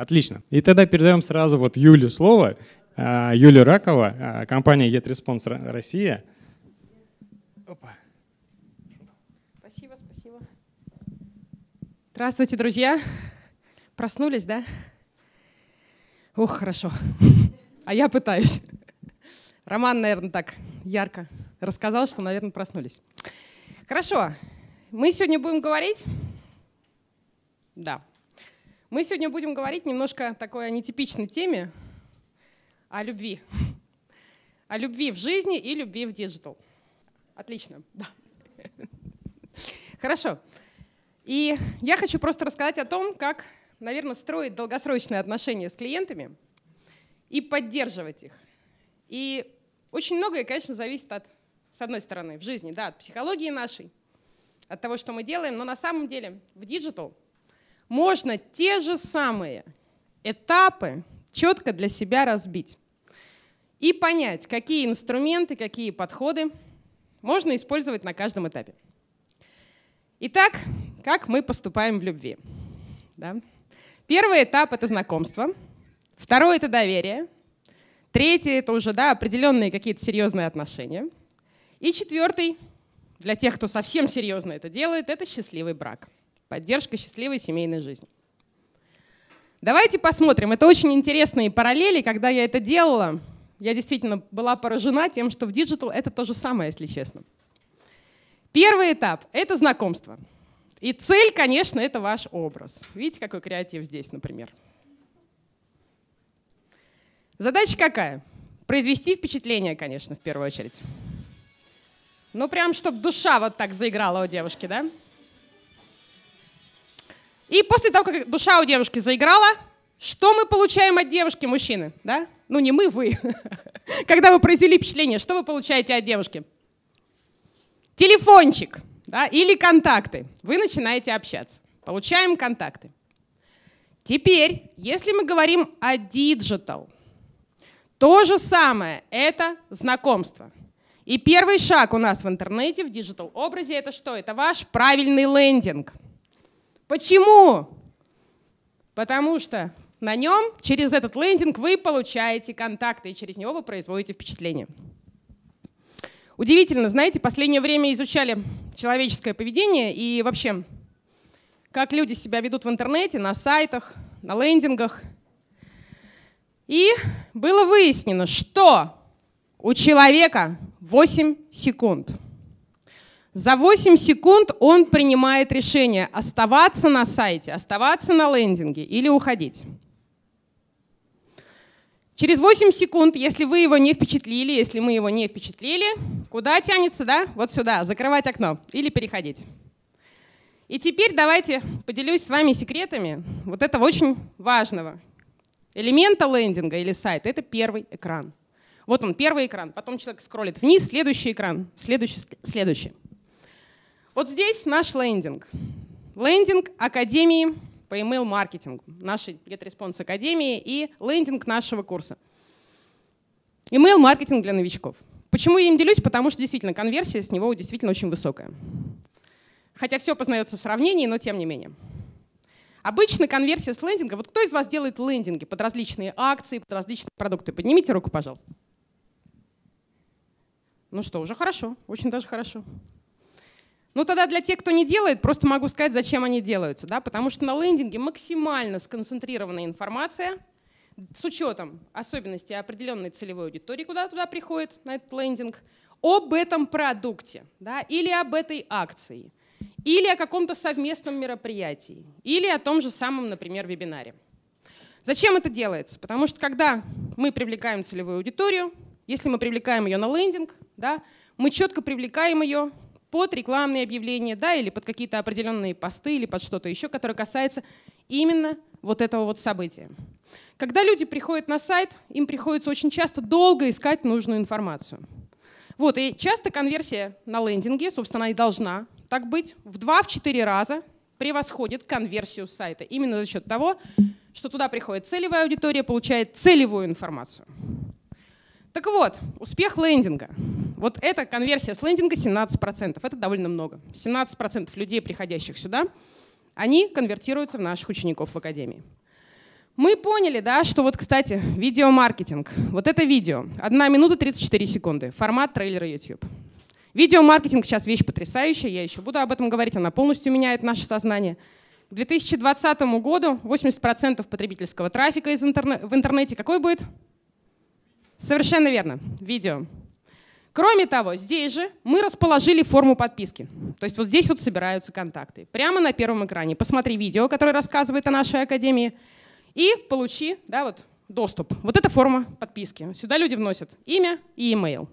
Отлично. И тогда передаем сразу вот Юле слово. А, Юлия Ракова, а, компания GetResponse Россия. Опа. Спасибо, спасибо. Здравствуйте, друзья. Проснулись, да? Ох, хорошо. А я пытаюсь. Роман, наверное, так ярко рассказал, что, наверное, проснулись. Хорошо. Мы сегодня будем говорить... Да. Мы сегодня будем говорить немножко такой о нетипичной теме, о любви. О любви в жизни и любви в digital. Отлично. Да. Хорошо. И я хочу просто рассказать о том, как, наверное, строить долгосрочные отношения с клиентами и поддерживать их. И очень многое, конечно, зависит от, с одной стороны, в жизни, да, от психологии нашей, от того, что мы делаем, но на самом деле в digital можно те же самые этапы четко для себя разбить и понять, какие инструменты, какие подходы можно использовать на каждом этапе. Итак, как мы поступаем в любви? Да? Первый этап — это знакомство. Второй — это доверие. Третий — это уже да, определенные какие-то серьезные отношения. И четвертый, для тех, кто совсем серьезно это делает, это счастливый брак. Поддержка счастливой семейной жизни. Давайте посмотрим. Это очень интересные параллели. Когда я это делала, я действительно была поражена тем, что в digital это то же самое, если честно. Первый этап — это знакомство. И цель, конечно, это ваш образ. Видите, какой креатив здесь, например. Задача какая? Произвести впечатление, конечно, в первую очередь. Ну, прям, чтобы душа вот так заиграла у девушки, да? И после того, как душа у девушки заиграла, что мы получаем от девушки, мужчины? Да? Ну, не мы, вы. Когда вы произвели впечатление, что вы получаете от девушки? Телефончик да, или контакты. Вы начинаете общаться. Получаем контакты. Теперь, если мы говорим о digital, то же самое — это знакомство. И первый шаг у нас в интернете, в диджитал-образе — это что? Это ваш правильный лендинг — Почему? Потому что на нем, через этот лендинг, вы получаете контакты, и через него вы производите впечатление. Удивительно, знаете, последнее время изучали человеческое поведение и вообще, как люди себя ведут в интернете, на сайтах, на лендингах. И было выяснено, что у человека 8 секунд – за 8 секунд он принимает решение оставаться на сайте, оставаться на лендинге или уходить. Через 8 секунд, если вы его не впечатлили, если мы его не впечатлили, куда тянется, да? Вот сюда, закрывать окно или переходить. И теперь давайте поделюсь с вами секретами вот этого очень важного элемента лендинга или сайта. Это первый экран. Вот он, первый экран. Потом человек скроллит вниз, следующий экран, следующий, следующий. Вот здесь наш лендинг. Лендинг Академии по email-маркетингу, нашей GetResponse Академии и лендинг нашего курса. Email-маркетинг для новичков. Почему я им делюсь? Потому что действительно конверсия с него действительно очень высокая. Хотя все познается в сравнении, но тем не менее. Обычно конверсия с лендинга, вот кто из вас делает лендинги под различные акции, под различные продукты? Поднимите руку, пожалуйста. Ну что, уже хорошо, очень даже хорошо. Ну тогда для тех, кто не делает, просто могу сказать, зачем они делаются. Да? Потому что на лендинге максимально сконцентрированная информация с учетом особенностей определенной целевой аудитории, куда туда приходит на этот лендинг, об этом продукте да? или об этой акции, или о каком-то совместном мероприятии, или о том же самом, например, вебинаре. Зачем это делается? Потому что когда мы привлекаем целевую аудиторию, если мы привлекаем ее на лендинг, да, мы четко привлекаем ее под рекламные объявления, да, или под какие-то определенные посты, или под что-то еще, которое касается именно вот этого вот события. Когда люди приходят на сайт, им приходится очень часто долго искать нужную информацию. Вот, и часто конверсия на лендинге, собственно, и должна так быть, в 2-4 раза превосходит конверсию сайта. Именно за счет того, что туда приходит целевая аудитория, получает целевую информацию. Так вот, успех лендинга. Вот эта конверсия с лендинга 17%. Это довольно много. 17% людей, приходящих сюда, они конвертируются в наших учеников в академии. Мы поняли, да, что вот, кстати, видеомаркетинг. Вот это видео. Одна минута 34 секунды. Формат трейлера YouTube. Видеомаркетинг сейчас вещь потрясающая, я еще буду об этом говорить, она полностью меняет наше сознание. К 2020 году 80% потребительского трафика из интерне в интернете какой будет? Совершенно верно, видео. Кроме того, здесь же мы расположили форму подписки. То есть вот здесь вот собираются контакты. Прямо на первом экране. Посмотри видео, которое рассказывает о нашей академии, и получи да, вот, доступ. Вот это форма подписки. Сюда люди вносят имя и имейл.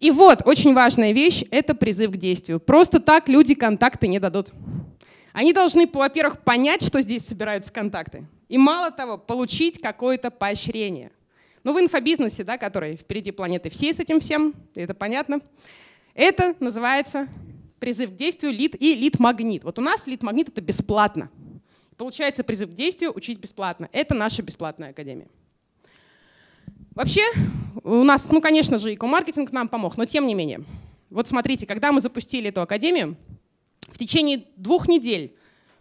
И вот очень важная вещь — это призыв к действию. Просто так люди контакты не дадут. Они должны, во-первых, понять, что здесь собираются контакты. И мало того, получить какое-то поощрение. Ну, в инфобизнесе, да, который впереди планеты всей с этим всем, это понятно, это называется призыв к действию лид и лид-магнит. Вот у нас лид-магнит — это бесплатно. Получается призыв к действию учить бесплатно. Это наша бесплатная академия. Вообще, у нас, ну, конечно же, эко-маркетинг нам помог, но тем не менее. Вот смотрите, когда мы запустили эту академию, в течение двух недель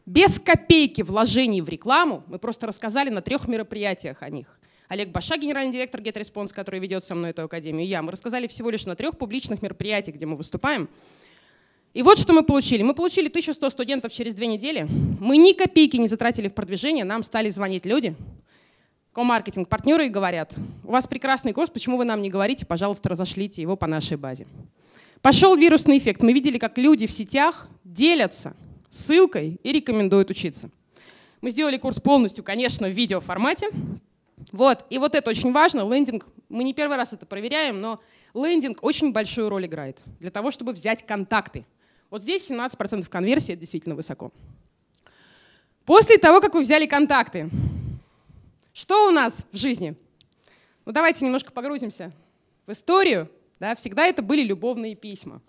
без копейки вложений в рекламу мы просто рассказали на трех мероприятиях о них. Олег Баша, генеральный директор GetResponse, который ведет со мной эту академию, и я. Мы рассказали всего лишь на трех публичных мероприятиях, где мы выступаем. И вот что мы получили. Мы получили 1100 студентов через две недели. Мы ни копейки не затратили в продвижение, нам стали звонить люди, комаркетинг партнеры и говорят, у вас прекрасный курс, почему вы нам не говорите, пожалуйста, разошлите его по нашей базе. Пошел вирусный эффект. Мы видели, как люди в сетях делятся ссылкой и рекомендуют учиться. Мы сделали курс полностью, конечно, в видеоформате. Вот. И вот это очень важно. Лендинг, мы не первый раз это проверяем, но лендинг очень большую роль играет для того, чтобы взять контакты. Вот здесь 17% конверсии, это действительно высоко. После того, как вы взяли контакты, что у нас в жизни? Ну давайте немножко погрузимся в историю. Да, всегда это были любовные письма.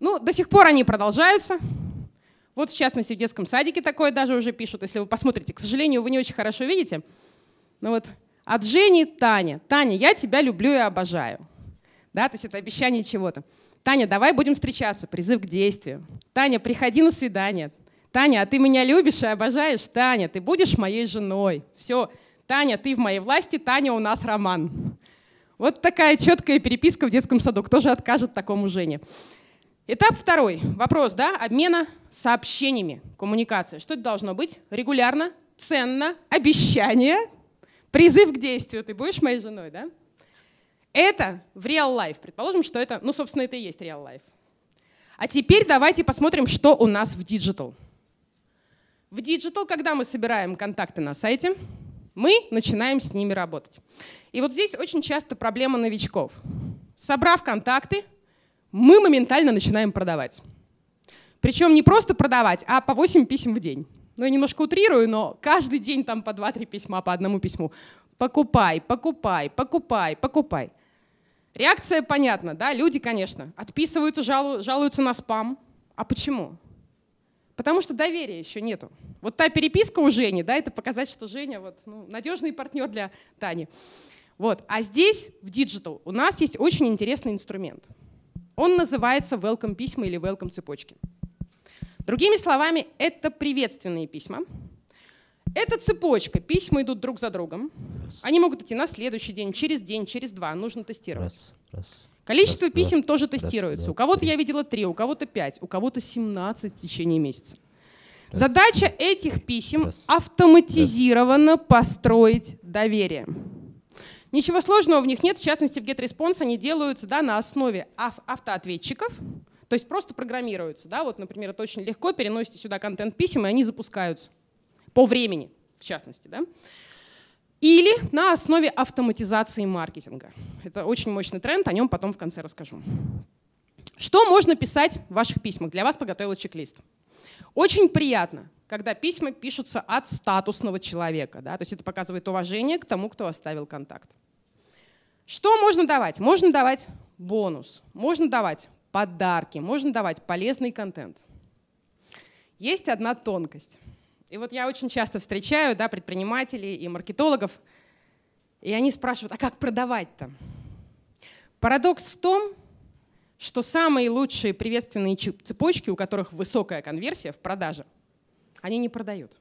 Ну, до сих пор они продолжаются. Вот, в частности, в детском садике такое даже уже пишут, если вы посмотрите. К сожалению, вы не очень хорошо видите. Но вот от Жени Таня. Таня, я тебя люблю и обожаю. Да, то есть это обещание чего-то. Таня, давай будем встречаться, призыв к действию. Таня, приходи на свидание. Таня, а ты меня любишь и обожаешь? Таня, ты будешь моей женой. Все, Таня, ты в моей власти, Таня, у нас роман. Вот такая четкая переписка в детском саду. Кто же откажет такому Жене? Этап второй. Вопрос, да, обмена сообщениями, коммуникация. Что это должно быть? Регулярно, ценно, обещание, призыв к действию. Ты будешь моей женой, да? Это в real life. Предположим, что это, ну, собственно, это и есть real life. А теперь давайте посмотрим, что у нас в digital. В digital, когда мы собираем контакты на сайте, мы начинаем с ними работать. И вот здесь очень часто проблема новичков. Собрав контакты, мы моментально начинаем продавать. Причем не просто продавать, а по 8 писем в день. Ну, я немножко утрирую, но каждый день там по 2-3 письма, по одному письму. Покупай, покупай, покупай, покупай. Реакция понятна, да, люди, конечно, отписываются, жалу, жалуются на спам. А почему? Потому что доверия еще нету. Вот та переписка у Жени, да, это показать, что Женя вот, ну, надежный партнер для Тани. Вот. А здесь, в Digital, у нас есть очень интересный инструмент – он называется welcome письма или welcome цепочки. Другими словами, это приветственные письма. Это цепочка. Письма идут друг за другом. Раз. Они могут идти на следующий день, через день, через два. Нужно тестировать. Раз, раз, Количество раз, писем два, тоже тестируется. Раз, у кого-то я видела три, у кого-то пять, у кого-то 17 в течение месяца. Раз. Задача этих писем раз. автоматизированно раз. построить доверие. Ничего сложного в них нет, в частности, в GetResponse они делаются да, на основе автоответчиков, то есть просто программируются. Да? Вот, например, это очень легко, переносите сюда контент писем, и они запускаются по времени, в частности. Да? Или на основе автоматизации маркетинга. Это очень мощный тренд, о нем потом в конце расскажу. Что можно писать в ваших письмах? Для вас подготовила чек-лист. Очень приятно, когда письма пишутся от статусного человека. Да? То есть это показывает уважение к тому, кто оставил контакт. Что можно давать? Можно давать бонус, можно давать подарки, можно давать полезный контент. Есть одна тонкость. И вот я очень часто встречаю да, предпринимателей и маркетологов, и они спрашивают, а как продавать-то? Парадокс в том, что самые лучшие приветственные цепочки, у которых высокая конверсия в продаже, они не продают.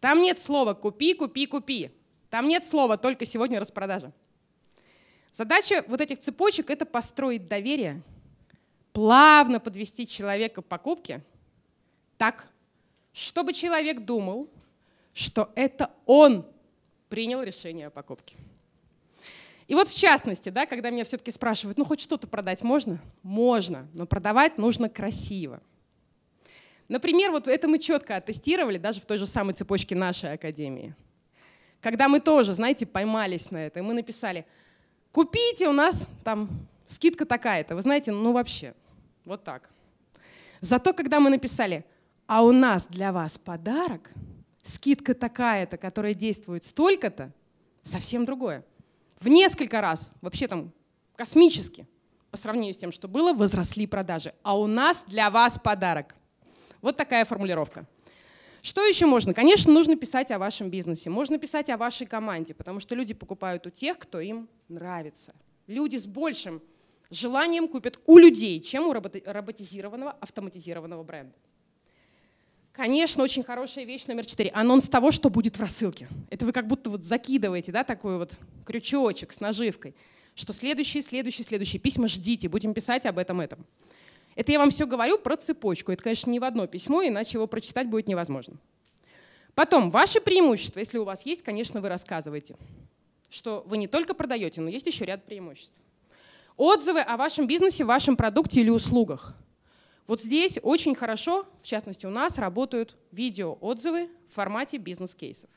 Там нет слова «купи, купи, купи». Там нет слова «только сегодня распродажа». Задача вот этих цепочек — это построить доверие, плавно подвести человека к покупке так, чтобы человек думал, что это он принял решение о покупке. И вот в частности, да, когда меня все-таки спрашивают, ну хоть что-то продать можно? Можно, но продавать нужно красиво. Например, вот это мы четко оттестировали даже в той же самой цепочке нашей академии. Когда мы тоже, знаете, поймались на это, и мы написали, купите у нас там скидка такая-то. Вы знаете, ну вообще, вот так. Зато когда мы написали, а у нас для вас подарок, скидка такая-то, которая действует столько-то, совсем другое в несколько раз, вообще там космически, по сравнению с тем, что было, возросли продажи. А у нас для вас подарок. Вот такая формулировка. Что еще можно? Конечно, нужно писать о вашем бизнесе, можно писать о вашей команде, потому что люди покупают у тех, кто им нравится. Люди с большим желанием купят у людей, чем у роботизированного, автоматизированного бренда. Конечно, очень хорошая вещь номер четыре. Анонс того, что будет в рассылке. Это вы как будто вот закидываете, да, такой вот крючочек с наживкой, что следующие, следующие, следующие письма ждите, будем писать об этом, этом. Это я вам все говорю про цепочку. Это, конечно, не в одно письмо, иначе его прочитать будет невозможно. Потом, ваши преимущества, если у вас есть, конечно, вы рассказываете, что вы не только продаете, но есть еще ряд преимуществ. Отзывы о вашем бизнесе, вашем продукте или услугах – вот здесь очень хорошо, в частности у нас, работают видеоотзывы в формате бизнес-кейсов.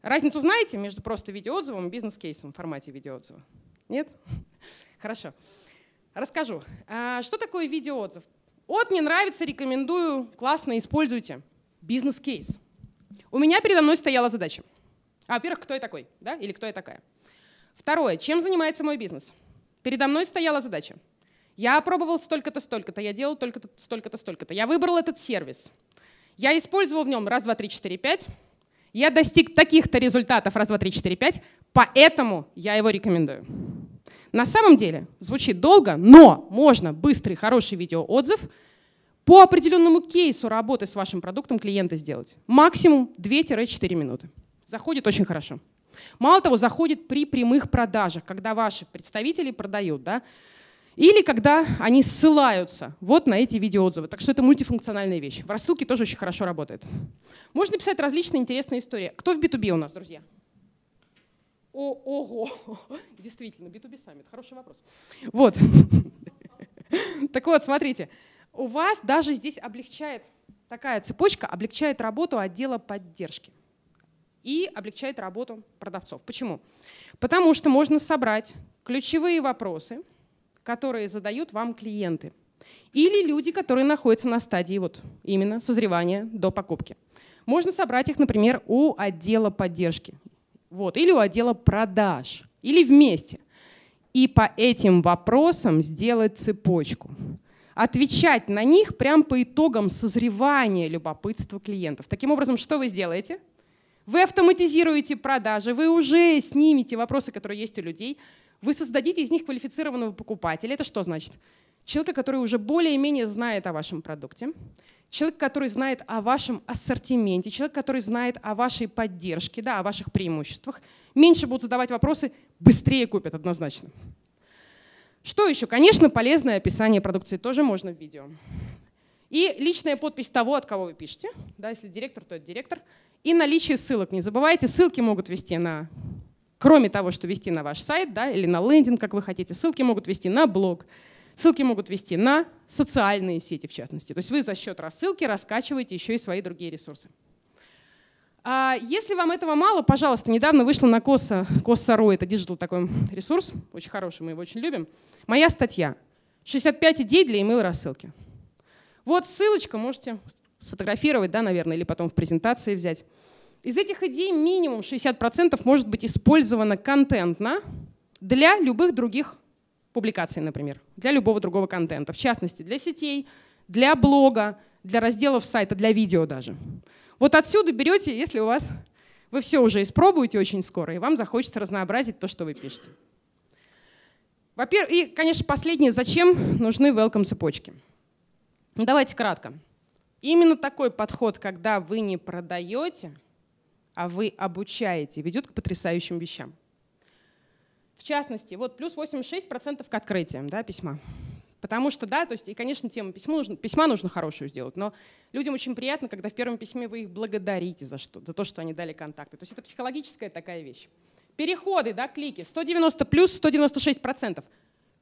Разницу знаете между просто видеоотзывом и бизнес-кейсом в формате видеоотзыва? Нет? Хорошо. Расскажу. А, что такое видеоотзыв? От мне нравится, рекомендую, классно, используйте. Бизнес-кейс. У меня передо мной стояла задача. А, во-первых, кто я такой, да, или кто я такая. Второе, чем занимается мой бизнес? Передо мной стояла задача я опробовал столько-то, столько-то, я делал только-то, столько-то, столько-то. Я выбрал этот сервис. Я использовал в нем раз, два, три, четыре, пять. Я достиг таких-то результатов раз, два, три, четыре, пять, поэтому я его рекомендую. На самом деле звучит долго, но можно быстрый, хороший видеоотзыв по определенному кейсу работы с вашим продуктом клиента сделать. Максимум 2-4 минуты. Заходит очень хорошо. Мало того, заходит при прямых продажах, когда ваши представители продают. Да? Или когда они ссылаются вот на эти видеоотзывы. Так что это мультифункциональная вещь. В рассылке тоже очень хорошо работает. Можно писать различные интересные истории. Кто в B2B у нас, друзья? О, ого, действительно, B2B саммит, хороший вопрос. Вот. Так вот, смотрите, у вас даже здесь облегчает, такая цепочка облегчает работу отдела поддержки и облегчает работу продавцов. Почему? Потому что можно собрать ключевые вопросы – которые задают вам клиенты. Или люди, которые находятся на стадии вот именно созревания до покупки. Можно собрать их, например, у отдела поддержки вот, или у отдела продаж, или вместе. И по этим вопросам сделать цепочку. Отвечать на них прямо по итогам созревания любопытства клиентов. Таким образом, что вы сделаете? Вы автоматизируете продажи, вы уже снимете вопросы, которые есть у людей, вы создадите из них квалифицированного покупателя. Это что значит? Человека, который уже более-менее знает о вашем продукте, человек, который знает о вашем ассортименте, человек, который знает о вашей поддержке, да, о ваших преимуществах, меньше будут задавать вопросы, быстрее купят однозначно. Что еще? Конечно, полезное описание продукции тоже можно в видео. И личная подпись того, от кого вы пишете. Да, если директор, то это директор. И наличие ссылок. Не забывайте, ссылки могут вести на Кроме того, что вести на ваш сайт да, или на лендинг, как вы хотите, ссылки могут вести на блог, ссылки могут вести на социальные сети, в частности. То есть вы за счет рассылки раскачиваете еще и свои другие ресурсы. А если вам этого мало, пожалуйста, недавно вышла на Коса, Коса.ру, это digital такой ресурс, очень хороший, мы его очень любим. Моя статья «65 идей для email рассылки». Вот ссылочка, можете сфотографировать, да, наверное, или потом в презентации взять. Из этих идей минимум 60% может быть использовано контентно для любых других публикаций, например, для любого другого контента, в частности, для сетей, для блога, для разделов сайта, для видео даже. Вот отсюда берете, если у вас вы все уже испробуете очень скоро, и вам захочется разнообразить то, что вы пишете. Во-первых, и, конечно, последнее, зачем нужны welcome цепочки? Ну, давайте кратко. Именно такой подход, когда вы не продаете – а вы обучаете, ведет к потрясающим вещам. В частности, вот плюс 86% к открытиям да, письма. Потому что, да, то есть, и, конечно, тему письма нужно, письма нужно хорошую сделать, но людям очень приятно, когда в первом письме вы их благодарите за, что, за то, что они дали контакты. То есть это психологическая такая вещь. Переходы, да, клики, 190 плюс 196 процентов.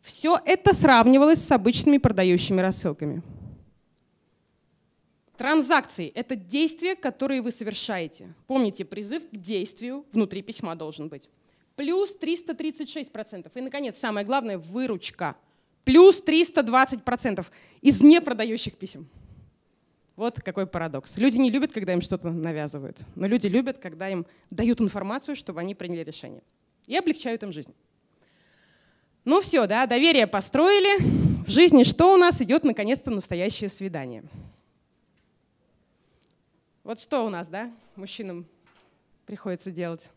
Все это сравнивалось с обычными продающими рассылками. Транзакции — это действия, которые вы совершаете. Помните, призыв к действию внутри письма должен быть. Плюс 336%. И, наконец, самое главное — выручка — плюс 320% из непродающих писем. Вот какой парадокс. Люди не любят, когда им что-то навязывают, но люди любят, когда им дают информацию, чтобы они приняли решение. И облегчают им жизнь. Ну все, да, доверие построили. В жизни что у нас? Идет наконец-то настоящее свидание. Вот что у нас, да, мужчинам приходится делать?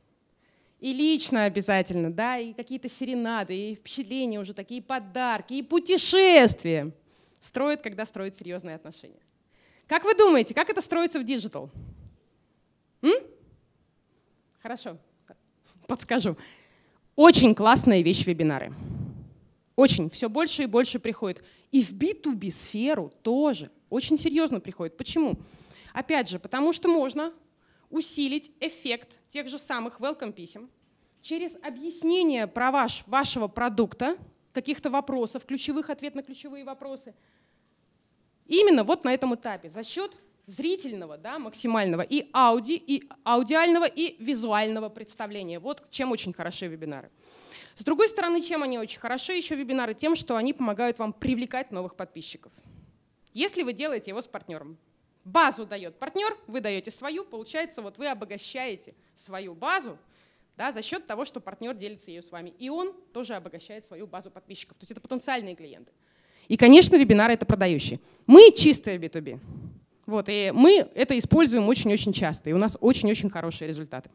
И лично обязательно, да, и какие-то серенады, и впечатления уже такие, подарки, и путешествия. Строят, когда строят серьезные отношения. Как вы думаете, как это строится в digital? Хорошо, подскажу. Очень классная вещь вебинары. Очень, все больше и больше приходит. И в B2B сферу тоже очень серьезно приходит. Почему? Опять же, потому что можно усилить эффект тех же самых welcome писем через объяснение про ваш, вашего продукта, каких-то вопросов, ключевых ответ на ключевые вопросы. Именно вот на этом этапе, за счет зрительного, да, максимального и ауди, и аудиального, и визуального представления. Вот чем очень хороши вебинары. С другой стороны, чем они очень хороши еще вебинары? Тем, что они помогают вам привлекать новых подписчиков. Если вы делаете его с партнером. Базу дает партнер, вы даете свою, получается, вот вы обогащаете свою базу да, за счет того, что партнер делится ее с вами. И он тоже обогащает свою базу подписчиков. То есть это потенциальные клиенты. И, конечно, вебинары — это продающие. Мы чистые B2B. Вот, и мы это используем очень-очень часто, и у нас очень-очень хорошие результаты.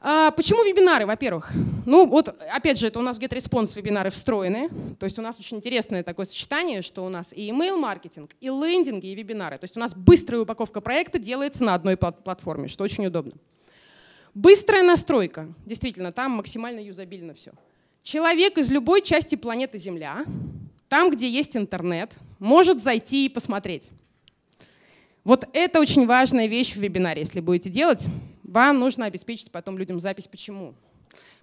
А почему вебинары, во-первых? Ну вот, опять же, это у нас GetResponse вебинары встроены. То есть у нас очень интересное такое сочетание, что у нас и email-маркетинг, и лендинги, и вебинары. То есть у нас быстрая упаковка проекта делается на одной платформе, что очень удобно. Быстрая настройка. Действительно, там максимально юзабильно все. Человек из любой части планеты Земля, там, где есть интернет, может зайти и посмотреть. Вот это очень важная вещь в вебинаре, если будете делать вам нужно обеспечить потом людям запись. Почему?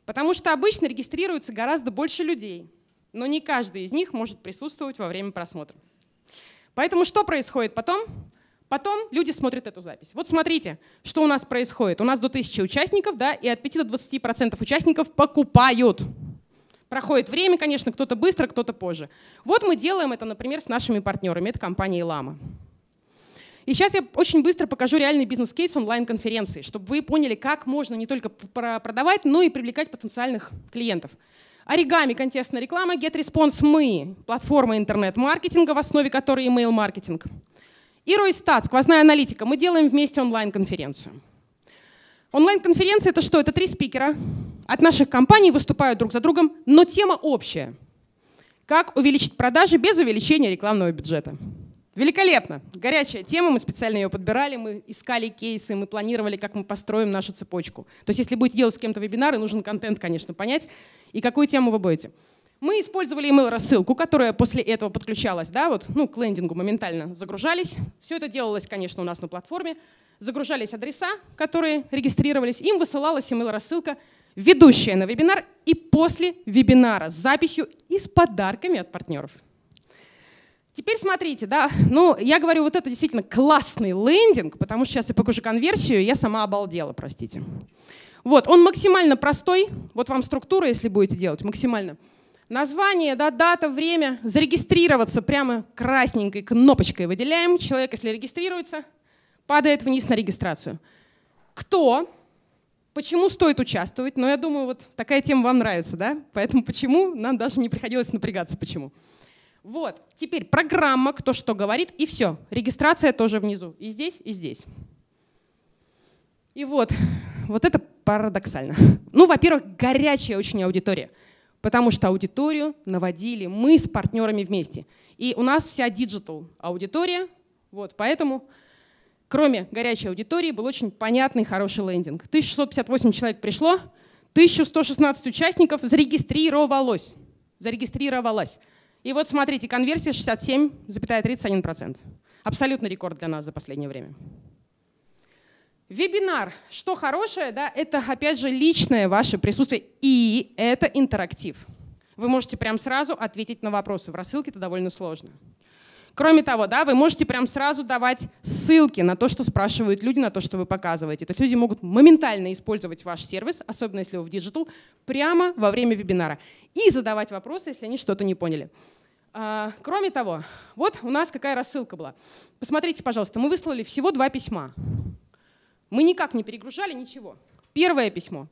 Потому что обычно регистрируется гораздо больше людей, но не каждый из них может присутствовать во время просмотра. Поэтому что происходит потом? Потом люди смотрят эту запись. Вот смотрите, что у нас происходит. У нас до 1000 участников, да, и от 5 до 20% участников покупают. Проходит время, конечно, кто-то быстро, кто-то позже. Вот мы делаем это, например, с нашими партнерами. Это компания Lama. И сейчас я очень быстро покажу реальный бизнес-кейс онлайн-конференции, чтобы вы поняли, как можно не только продавать, но и привлекать потенциальных клиентов. Оригами, контекстная реклама, GetResponse мы, платформа интернет-маркетинга, в основе которой email-маркетинг. И Ройстат, сквозная аналитика. Мы делаем вместе онлайн-конференцию. Онлайн-конференция — это что? Это три спикера от наших компаний выступают друг за другом, но тема общая. Как увеличить продажи без увеличения рекламного бюджета. Великолепно. Горячая тема, мы специально ее подбирали, мы искали кейсы, мы планировали, как мы построим нашу цепочку. То есть если будете делать с кем-то вебинары, нужен контент, конечно, понять, и какую тему вы будете. Мы использовали email-рассылку, которая после этого подключалась, да, вот, ну, к лендингу моментально загружались. Все это делалось, конечно, у нас на платформе. Загружались адреса, которые регистрировались, им высылалась email-рассылка, ведущая на вебинар и после вебинара с записью и с подарками от партнеров. Теперь смотрите, да, ну, я говорю, вот это действительно классный лендинг, потому что сейчас я покажу конверсию, я сама обалдела, простите. Вот, он максимально простой, вот вам структура, если будете делать, максимально. Название, да, дата, время, зарегистрироваться прямо красненькой кнопочкой выделяем. Человек, если регистрируется, падает вниз на регистрацию. Кто, почему стоит участвовать, но я думаю, вот такая тема вам нравится, да, поэтому почему, нам даже не приходилось напрягаться, почему. Вот, теперь программа, кто что говорит, и все. Регистрация тоже внизу. И здесь, и здесь. И вот, вот это парадоксально. Ну, во-первых, горячая очень аудитория, потому что аудиторию наводили мы с партнерами вместе. И у нас вся digital аудитория, вот, поэтому кроме горячей аудитории, был очень понятный, хороший лендинг. 1658 человек пришло, 1116 участников зарегистрировалось. Зарегистрировалось. И вот смотрите, конверсия 67,31%. Абсолютный рекорд для нас за последнее время. Вебинар. Что хорошее, да, это опять же личное ваше присутствие и это интерактив. Вы можете прям сразу ответить на вопросы. В рассылке это довольно сложно. Кроме того, да, вы можете прям сразу давать ссылки на то, что спрашивают люди, на то, что вы показываете. То есть люди могут моментально использовать ваш сервис, особенно если вы в digital, прямо во время вебинара. И задавать вопросы, если они что-то не поняли. А, кроме того, вот у нас какая рассылка была. Посмотрите, пожалуйста, мы выслали всего два письма. Мы никак не перегружали ничего. Первое письмо.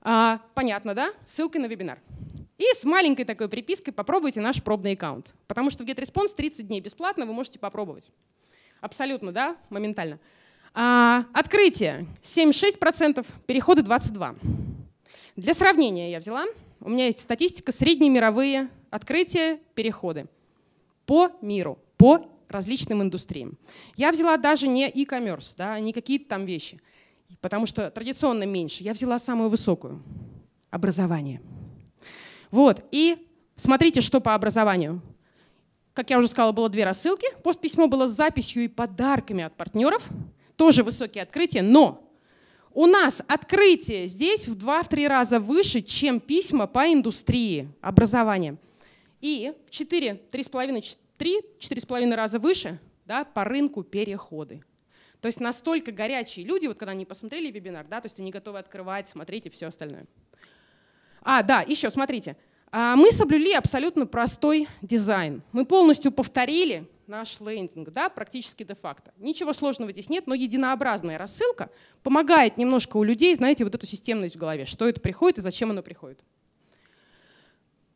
А, понятно, да? Ссылкой на вебинар. И с маленькой такой припиской попробуйте наш пробный аккаунт. Потому что в GetResponse 30 дней бесплатно, вы можете попробовать. Абсолютно, да, моментально. А, открытие 7,6%, переходы 22%. Для сравнения я взяла, у меня есть статистика средние мировые открытия, переходы по миру, по различным индустриям. Я взяла даже не e-commerce, да, не какие-то там вещи, потому что традиционно меньше. Я взяла самую высокую — образование. Вот, и смотрите, что по образованию. Как я уже сказала, было две рассылки. Постписьмо было с записью и подарками от партнеров. Тоже высокие открытия, но у нас открытие здесь в 2-3 раза выше, чем письма по индустрии образования. И в 4, 3,5, 3-4,5 раза выше да, по рынку переходы. То есть настолько горячие люди, вот когда они посмотрели вебинар, да, то есть они готовы открывать, смотреть и все остальное. А, да, еще, смотрите. А, мы соблюли абсолютно простой дизайн. Мы полностью повторили наш лендинг, да, практически де-факто. Ничего сложного здесь нет, но единообразная рассылка помогает немножко у людей, знаете, вот эту системность в голове, что это приходит и зачем оно приходит.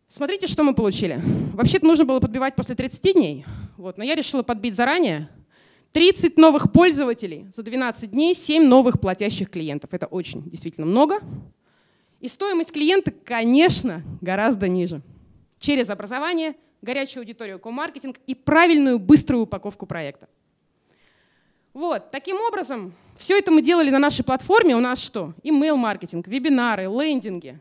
Смотрите, что мы получили. Вообще-то нужно было подбивать после 30 дней, вот, но я решила подбить заранее. 30 новых пользователей за 12 дней, 7 новых платящих клиентов. Это очень действительно много. И стоимость клиента, конечно, гораздо ниже. Через образование, горячую аудиторию, ко-маркетинг и правильную быструю упаковку проекта. Вот, таким образом, все это мы делали на нашей платформе. У нас что? Email-маркетинг, вебинары, лендинги.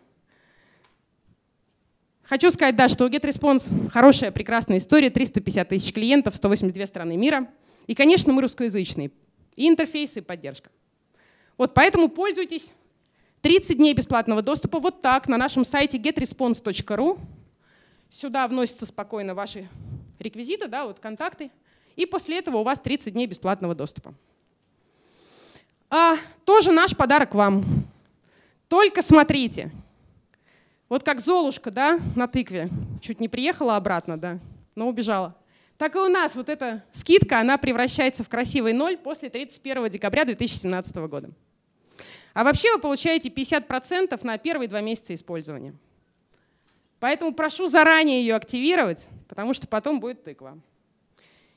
Хочу сказать, да, что у GetResponse хорошая, прекрасная история. 350 тысяч клиентов, 182 страны мира. И, конечно, мы русскоязычные. И интерфейсы, и поддержка. Вот поэтому пользуйтесь. 30 дней бесплатного доступа вот так на нашем сайте getresponse.ru. Сюда вносятся спокойно ваши реквизиты, да, вот контакты. И после этого у вас 30 дней бесплатного доступа. А, тоже наш подарок вам. Только смотрите. Вот как Золушка, да, на тыкве. Чуть не приехала обратно, да, но убежала. Так и у нас вот эта скидка, она превращается в красивый ноль после 31 декабря 2017 года. А вообще вы получаете 50% на первые два месяца использования. Поэтому прошу заранее ее активировать, потому что потом будет тыква.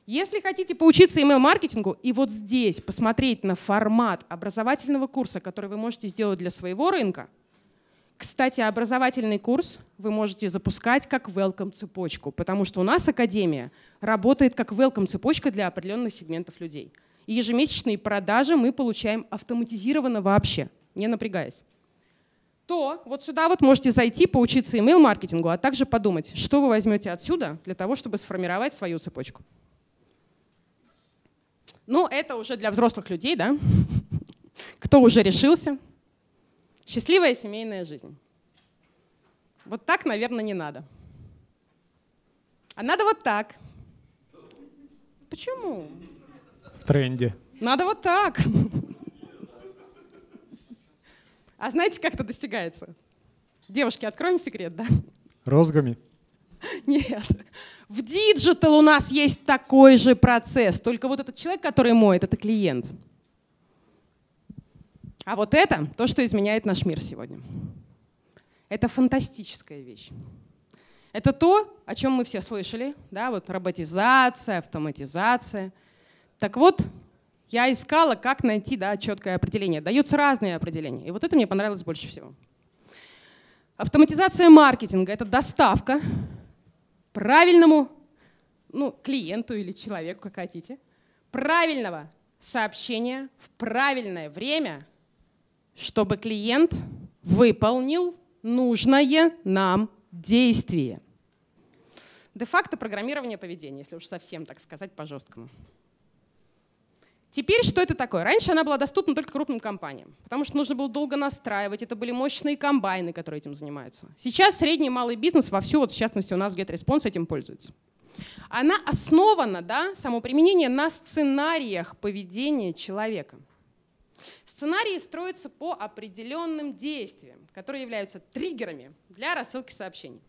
Если хотите поучиться email-маркетингу и вот здесь посмотреть на формат образовательного курса, который вы можете сделать для своего рынка, кстати, образовательный курс вы можете запускать как welcome цепочку, потому что у нас Академия работает как welcome цепочка для определенных сегментов людей. И ежемесячные продажи мы получаем автоматизированно вообще, не напрягаясь то вот сюда вот можете зайти, поучиться email-маркетингу, а также подумать, что вы возьмете отсюда для того, чтобы сформировать свою цепочку. Ну, это уже для взрослых людей, да? Кто уже решился? Счастливая семейная жизнь. Вот так, наверное, не надо. А надо вот так. Почему? В тренде. Надо вот так. А знаете, как это достигается? Девушки, откроем секрет, да? Розгами? Нет. В digital у нас есть такой же процесс, только вот этот человек, который моет, это клиент. А вот это то, что изменяет наш мир сегодня. Это фантастическая вещь. Это то, о чем мы все слышали, да, вот роботизация, автоматизация. Так вот, я искала, как найти да, четкое определение. Даются разные определения. И вот это мне понравилось больше всего. Автоматизация маркетинга — это доставка правильному ну, клиенту или человеку, как хотите, правильного сообщение в правильное время, чтобы клиент выполнил нужное нам действие. Де-факто программирование поведения, если уж совсем так сказать по-жесткому. Теперь что это такое? Раньше она была доступна только крупным компаниям, потому что нужно было долго настраивать, это были мощные комбайны, которые этим занимаются. Сейчас средний и малый бизнес вовсю, вот в частности у нас GetResponse этим пользуется. Она основана, да, само применение на сценариях поведения человека. Сценарии строятся по определенным действиям, которые являются триггерами для рассылки сообщений.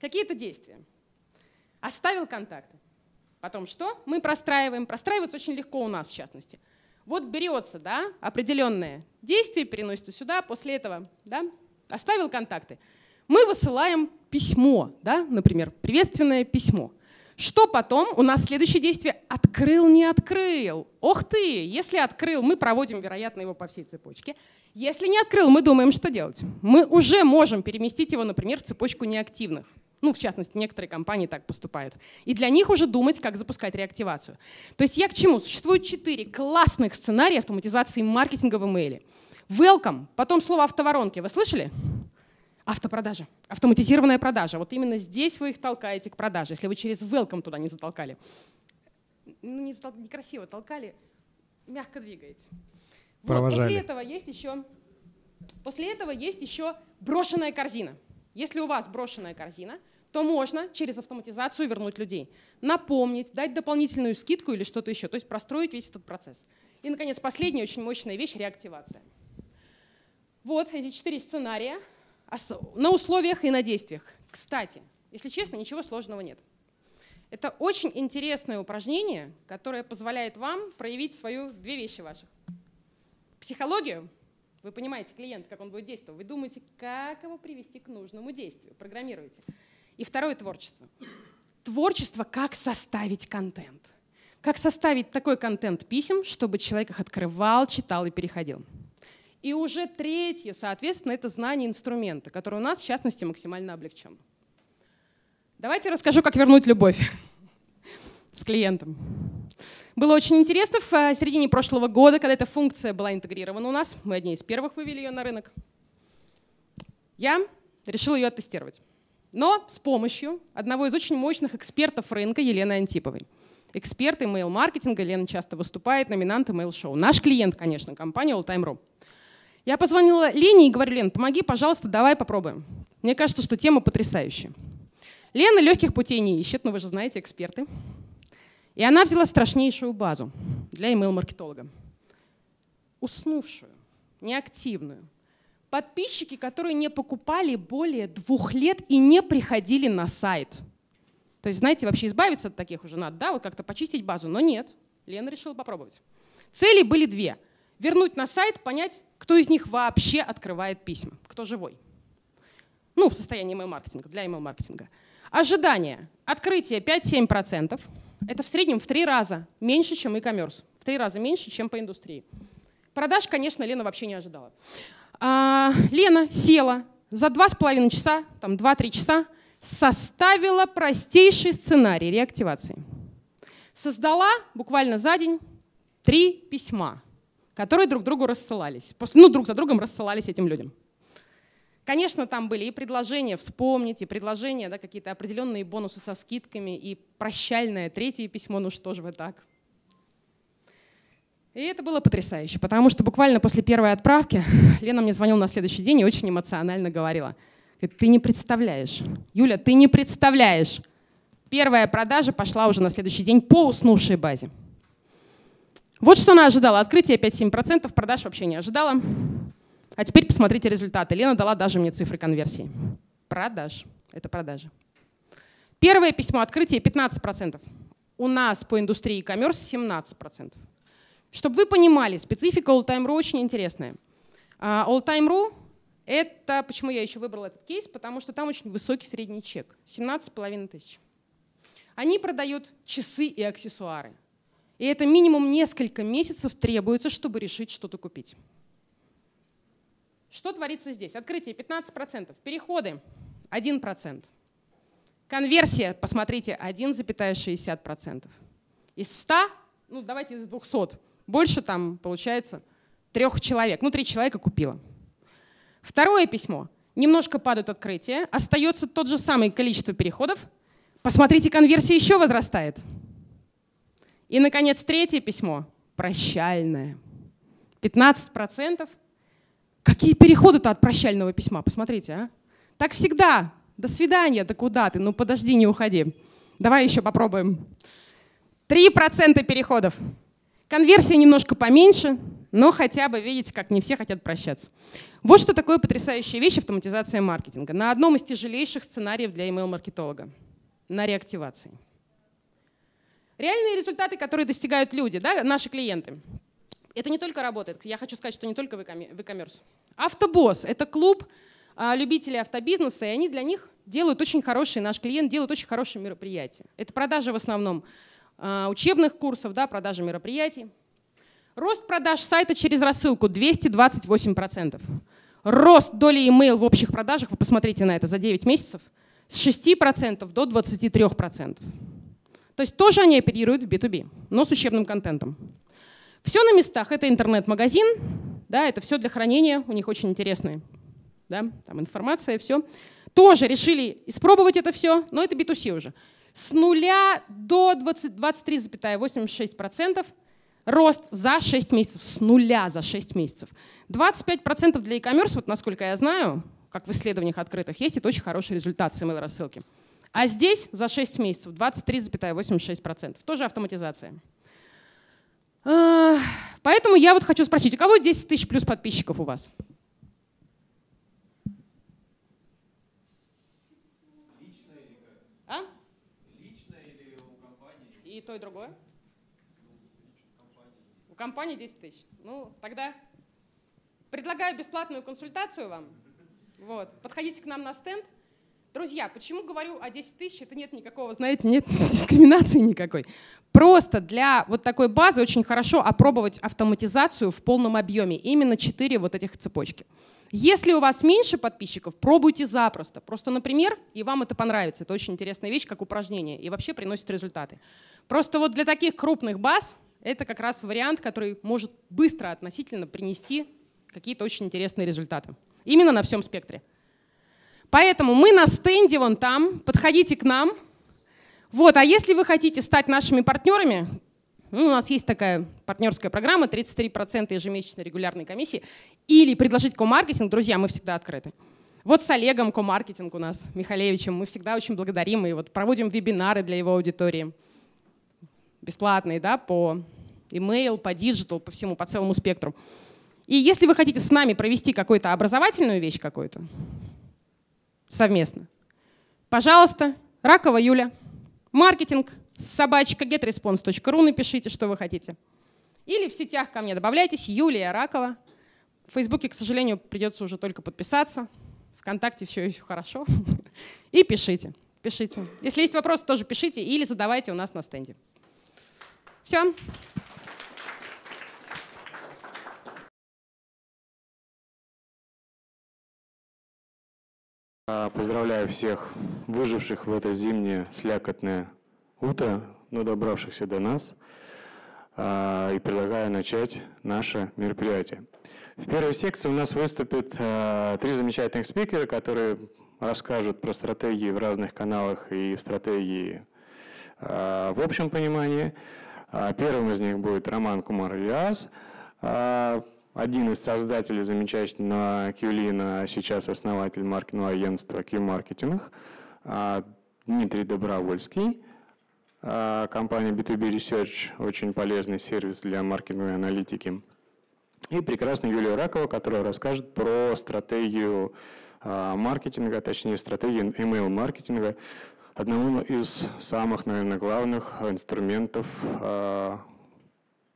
Какие это действия? Оставил контакты. Потом что? Мы простраиваем. Простраивается очень легко у нас, в частности. Вот берется да, определенное действие, переносится сюда, после этого да, оставил контакты. Мы высылаем письмо, да, например, приветственное письмо. Что потом? У нас следующее действие – открыл, не открыл. Ох ты! Если открыл, мы проводим, вероятно, его по всей цепочке. Если не открыл, мы думаем, что делать. Мы уже можем переместить его, например, в цепочку неактивных. Ну, в частности, некоторые компании так поступают. И для них уже думать, как запускать реактивацию. То есть я к чему? Существует четыре классных сценария автоматизации маркетинга в имейле. Welcome, потом слово автоворонки. Вы слышали? Автопродажа, автоматизированная продажа. Вот именно здесь вы их толкаете к продаже, если вы через welcome туда не затолкали. Ну, не затол... некрасиво толкали, мягко двигаете. Вот, после этого есть еще После этого есть еще брошенная корзина. Если у вас брошенная корзина, то можно через автоматизацию вернуть людей. Напомнить, дать дополнительную скидку или что-то еще. То есть простроить весь этот процесс. И, наконец, последняя очень мощная вещь – реактивация. Вот эти четыре сценария на условиях и на действиях. Кстати, если честно, ничего сложного нет. Это очень интересное упражнение, которое позволяет вам проявить свою две вещи ваших. Психологию вы понимаете клиент, как он будет действовать. Вы думаете, как его привести к нужному действию. Программируете. И второе творчество. Творчество, как составить контент. Как составить такой контент писем, чтобы человек их открывал, читал и переходил. И уже третье, соответственно, это знание инструмента, который у нас, в частности, максимально облегчен. Давайте расскажу, как вернуть любовь с клиентом. Было очень интересно в э, середине прошлого года, когда эта функция была интегрирована у нас. Мы одни из первых вывели ее на рынок. Я решила ее оттестировать. Но с помощью одного из очень мощных экспертов рынка Елены Антиповой. Эксперт email-маркетинга, Елена часто выступает, номинант email-шоу. Наш клиент, конечно, компания Alltime.ru. Я позвонила Лене и говорю, Лен, помоги, пожалуйста, давай попробуем. Мне кажется, что тема потрясающая. Лена легких путей не ищет, но вы же знаете, эксперты. И она взяла страшнейшую базу для email-маркетолога. Уснувшую, неактивную. Подписчики, которые не покупали более двух лет и не приходили на сайт. То есть, знаете, вообще избавиться от таких уже надо, да, вот как-то почистить базу, но нет. Лена решила попробовать. Цели были две. Вернуть на сайт, понять, кто из них вообще открывает письма, кто живой. Ну, в состоянии email-маркетинга, для email-маркетинга. Ожидание. Открытие 5-7%. Это в среднем в три раза меньше, чем e-commerce. В три раза меньше, чем по индустрии. Продаж, конечно, Лена вообще не ожидала. А, Лена села за два с половиной часа, там два-три часа, составила простейший сценарий реактивации. Создала буквально за день три письма, которые друг другу рассылались. После, ну, друг за другом рассылались этим людям. Конечно, там были и предложения вспомнить, и предложения, да, какие-то определенные бонусы со скидками, и прощальное третье письмо, ну что же вы так. И это было потрясающе, потому что буквально после первой отправки Лена мне звонила на следующий день и очень эмоционально говорила. Говорит, ты не представляешь, Юля, ты не представляешь. Первая продажа пошла уже на следующий день по уснувшей базе. Вот что она ожидала. Открытие 5-7%, продаж вообще не ожидала. А теперь посмотрите результаты. Лена дала даже мне цифры конверсии. Продаж. Это продажи. Первое письмо открытие 15%. У нас по индустрии e-commerce 17%. Чтобы вы понимали, специфика Alltime.ru очень интересная. А, Alltime.ru — это, почему я еще выбрала этот кейс, потому что там очень высокий средний чек, 17,5 тысяч. Они продают часы и аксессуары. И это минимум несколько месяцев требуется, чтобы решить что-то купить. Что творится здесь? Открытие 15%, переходы 1%. Конверсия, посмотрите, 1,60%. Из 100, ну давайте из 200, больше там, получается, трех человек. Ну, три человека купило. Второе письмо. Немножко падают открытия, остается тот же самый количество переходов. Посмотрите, конверсия еще возрастает. И, наконец, третье письмо. Прощальное. 15%. Какие переходы-то от прощального письма? Посмотрите, а? Так всегда. До свидания, да куда ты? Ну подожди, не уходи. Давай еще попробуем. 3% переходов. Конверсия немножко поменьше, но хотя бы видите, как не все хотят прощаться. Вот что такое потрясающая вещь автоматизация маркетинга. На одном из тяжелейших сценариев для email-маркетолога. На реактивации. Реальные результаты, которые достигают люди, да, наши клиенты. Это не только работает. Я хочу сказать, что не только в e-commerce. Автобосс — это клуб а, любителей автобизнеса, и они для них делают очень хорошие, наш клиент делает очень хорошие мероприятия. Это продажи в основном а, учебных курсов, да, продажи мероприятий. Рост продаж сайта через рассылку 228%. Рост доли email в общих продажах, вы посмотрите на это, за 9 месяцев с 6% до 23%. То есть тоже они оперируют в B2B, но с учебным контентом. Все на местах. Это интернет-магазин, да, это все для хранения, у них очень интересные, да, там информация, все. Тоже решили испробовать это все, но это B2C уже. С нуля до 23,86% рост за 6 месяцев, с нуля за 6 месяцев. 25% для e-commerce, вот насколько я знаю, как в исследованиях открытых есть, это очень хороший результат с email рассылки. А здесь за 6 месяцев 23,86%. Тоже автоматизация. Поэтому я вот хочу спросить, у кого 10 тысяч плюс подписчиков у вас? А? И то, и другое? У компании 10 тысяч. Ну, тогда предлагаю бесплатную консультацию вам. Вот. Подходите к нам на стенд. Друзья, почему говорю о 10 тысяч? Это нет никакого, знаете, нет дискриминации никакой. Просто для вот такой базы очень хорошо опробовать автоматизацию в полном объеме. Именно 4 вот этих цепочки. Если у вас меньше подписчиков, пробуйте запросто. Просто, например, и вам это понравится. Это очень интересная вещь, как упражнение, и вообще приносит результаты. Просто вот для таких крупных баз это как раз вариант, который может быстро относительно принести какие-то очень интересные результаты. Именно на всем спектре. Поэтому мы на стенде вон там, подходите к нам. Вот, а если вы хотите стать нашими партнерами, ну, у нас есть такая партнерская программа, 33% ежемесячной регулярной комиссии, или предложить комаркетинг, друзья, мы всегда открыты. Вот с Олегом комаркетинг у нас, Михалевичем, мы всегда очень благодарим и вот проводим вебинары для его аудитории. Бесплатные, да, по email, по digital, по всему, по целому спектру. И если вы хотите с нами провести какую-то образовательную вещь какую-то, совместно. Пожалуйста, Ракова Юля, маркетинг, собачка getresponse.ru, напишите, что вы хотите. Или в сетях ко мне добавляйтесь, Юлия Ракова. В Фейсбуке, к сожалению, придется уже только подписаться. Вконтакте все еще хорошо. И пишите, пишите. Если есть вопросы, тоже пишите или задавайте у нас на стенде. Все. Поздравляю всех выживших в это зимнее слякотное утро, но добравшихся до нас, а, и предлагаю начать наше мероприятие. В первой секции у нас выступят а, три замечательных спикера, которые расскажут про стратегии в разных каналах и стратегии в общем понимании. Первым из них будет Роман Кумар Ильяс, один из создателей замечательного Кьюлина, а сейчас основатель маркетингового агентства Q-Marketing, а, Дмитрий Добровольский, а, компания B2B Research, очень полезный сервис для маркетинговой аналитики. И прекрасная Юлия Ракова, которая расскажет про стратегию маркетинга, точнее стратегию email-маркетинга, одного из самых, наверное, главных инструментов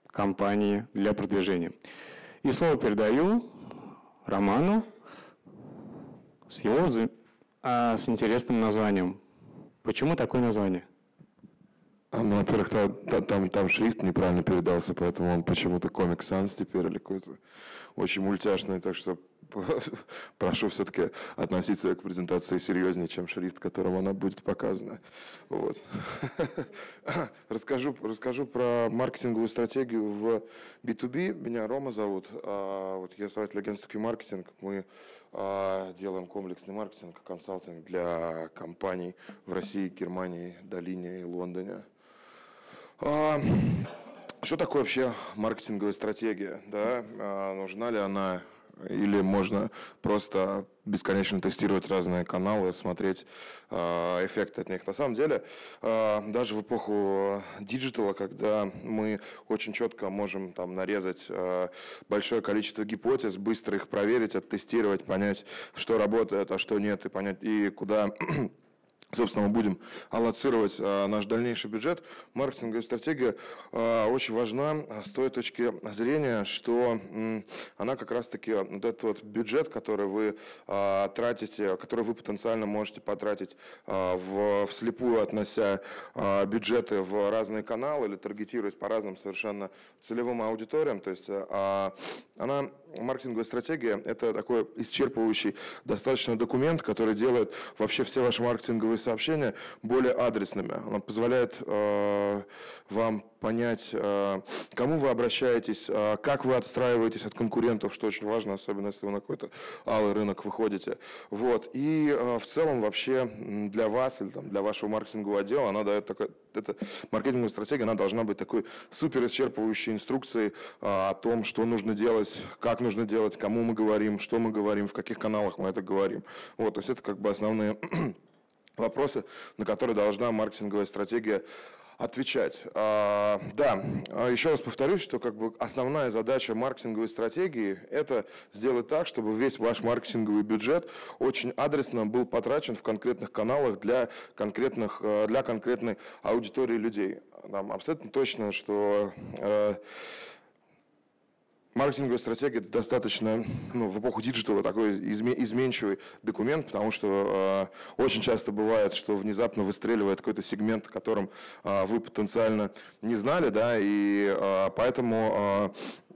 компании для продвижения. И слово передаю Роману с его а, с интересным названием. Почему такое название? А, ну, во-первых, там, там, там шрифт неправильно передался, поэтому он почему-то Comic Sans теперь или какой-то очень мультяшный, так что прошу все-таки относиться к презентации серьезнее, чем шрифт, которым она будет показана. Вот. Расскажу, расскажу про маркетинговую стратегию в B2B. Меня Рома зовут. А, вот я основатель агентства Q-маркетинг. Мы а, делаем комплексный маркетинг, консалтинг для компаний в России, Германии, Долине и Лондоне. А, что такое вообще маркетинговая стратегия? Да? Нужна ли она или можно просто бесконечно тестировать разные каналы, смотреть э, эффекты от них. На самом деле, э, даже в эпоху диджитала, когда мы очень четко можем там нарезать э, большое количество гипотез, быстро их проверить, оттестировать, понять, что работает, а что нет, и понять, и куда Собственно, мы будем аллоцировать а, наш дальнейший бюджет. Маркетинговая стратегия а, очень важна с той точки зрения, что она как раз-таки вот этот вот бюджет, который вы а, тратите, который вы потенциально можете потратить в, вслепую, относя бюджеты в разные каналы или таргетируясь по разным совершенно целевым аудиториям. То есть она, маркетинговая стратегия, это такой исчерпывающий достаточно документ, который делает вообще все ваши маркетинговые сообщения более адресными. Она позволяет э, вам понять, э, кому вы обращаетесь, э, как вы отстраиваетесь от конкурентов, что очень важно, особенно если вы на какой-то алый рынок выходите. Вот. И э, в целом вообще для вас или там, для вашего маркетингового отдела она дает такой, эта маркетинговая стратегия, она должна быть такой супер исчерпывающей инструкцией о том, что нужно делать, как нужно делать, кому мы говорим, что мы говорим, в каких каналах мы это говорим. Вот, то есть это как бы основные вопросы, на которые должна маркетинговая стратегия отвечать. А, да, а еще раз повторюсь, что как бы основная задача маркетинговой стратегии – это сделать так, чтобы весь ваш маркетинговый бюджет очень адресно был потрачен в конкретных каналах для, конкретных, э, для конкретной аудитории людей. Нам абсолютно точно, что э, Маркетинговая стратегия – это достаточно, ну, в эпоху диджитала такой изменчивый документ, потому что э, очень часто бывает, что внезапно выстреливает какой-то сегмент, о котором э, вы потенциально не знали, да, и э, поэтому э,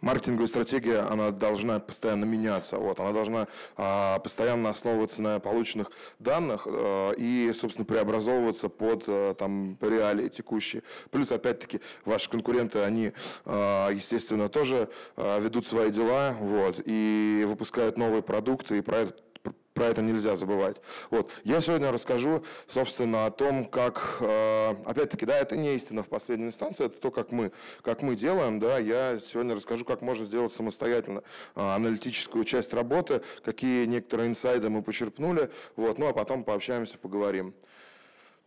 Маркетинговая стратегия, она должна постоянно меняться, вот, она должна а, постоянно основываться на полученных данных а, и, собственно, преобразовываться под а, там, реалии текущие. Плюс, опять-таки, ваши конкуренты, они, а, естественно, тоже а, ведут свои дела, вот, и выпускают новые продукты, и про это про это нельзя забывать. Вот. Я сегодня расскажу, собственно, о том, как, э, опять-таки, да, это не истина в последней инстанции, это то, как мы, как мы делаем, да, я сегодня расскажу, как можно сделать самостоятельно э, аналитическую часть работы, какие некоторые инсайды мы почерпнули, вот, ну, а потом пообщаемся, поговорим.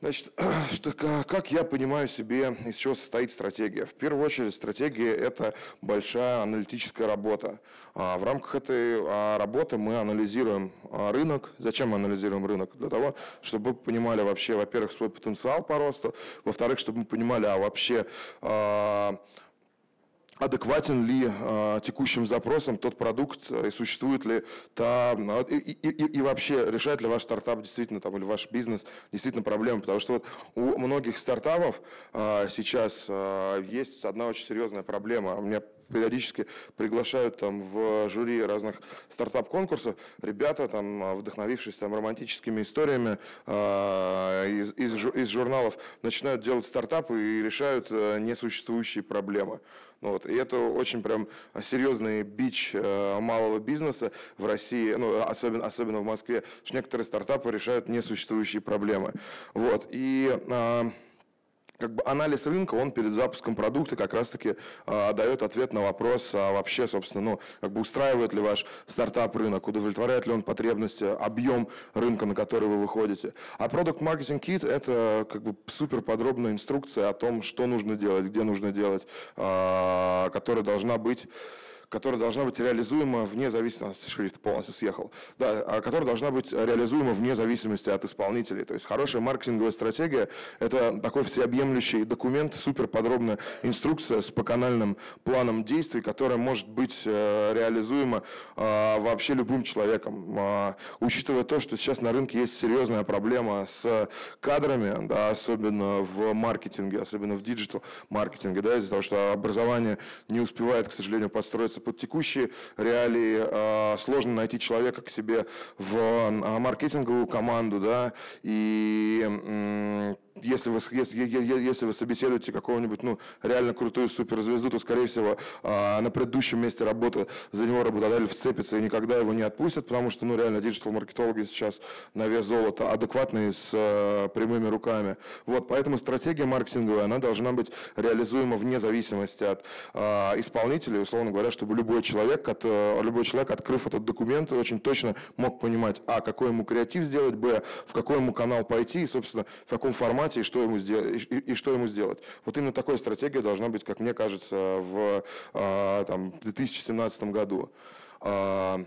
Значит, что, как я понимаю себе, из чего состоит стратегия? В первую очередь, стратегия – это большая аналитическая работа. А в рамках этой а, работы мы анализируем а, рынок. Зачем мы анализируем рынок? Для того, чтобы мы понимали вообще, во-первых, свой потенциал по росту, во-вторых, чтобы мы понимали, а вообще адекватен ли э, текущим запросам тот продукт э, и существует ли та и, и, и вообще решает ли ваш стартап действительно там или ваш бизнес действительно проблемы, потому что вот у многих стартапов э, сейчас э, есть одна очень серьезная проблема. У меня периодически приглашают там в жюри разных стартап-конкурсов ребята, там, вдохновившись там романтическими историями э, из, из, из журналов, начинают делать стартапы и решают э, несуществующие проблемы. Ну, вот. И это очень прям серьезный бич э, малого бизнеса в России, ну, особенно, особенно в Москве, что некоторые стартапы решают несуществующие проблемы. Вот. И э, как бы анализ рынка, он перед запуском продукта как раз-таки э, дает ответ на вопрос, а вообще, собственно, ну, как бы устраивает ли ваш стартап рынок, удовлетворяет ли он потребности, объем рынка, на который вы выходите. А Product Marketing Kit – это как бы супер подробная инструкция о том, что нужно делать, где нужно делать, э, которая должна быть которая должна быть реализуема вне зависимости, шрифт полностью съехал, да, а которая должна быть реализуема вне зависимости от исполнителей. То есть хорошая маркетинговая стратегия – это такой всеобъемлющий документ, супер подробная инструкция с поканальным планом действий, которая может быть э, реализуема э, вообще любым человеком. Учитывая то, что сейчас на рынке есть серьезная проблема с кадрами, да, особенно в маркетинге, особенно в digital маркетинге, да, из-за того, что образование не успевает, к сожалению, подстроиться под текущие реалии а, сложно найти человека к себе в а, маркетинговую команду, да, и если вы, если, если вы собеседуете какого-нибудь ну, реально крутую суперзвезду, то, скорее всего, а, на предыдущем месте работы за него работодатель вцепится и никогда его не отпустят, потому что ну, реально диджитал-маркетологи сейчас на вес золота, адекватные с э, прямыми руками. Вот, поэтому стратегия маркетинговая, она должна быть реализуема вне зависимости от э, исполнителей, условно говоря, чтобы любой человек, от, э, любой человек, открыв этот документ, очень точно мог понимать, а, какой ему креатив сделать, б, в какой ему канал пойти и, собственно, в каком формате формате и что ему, сделать, и, и что ему сделать. Вот именно такая стратегия должна быть, как мне кажется, в а, там, 2017 году. А,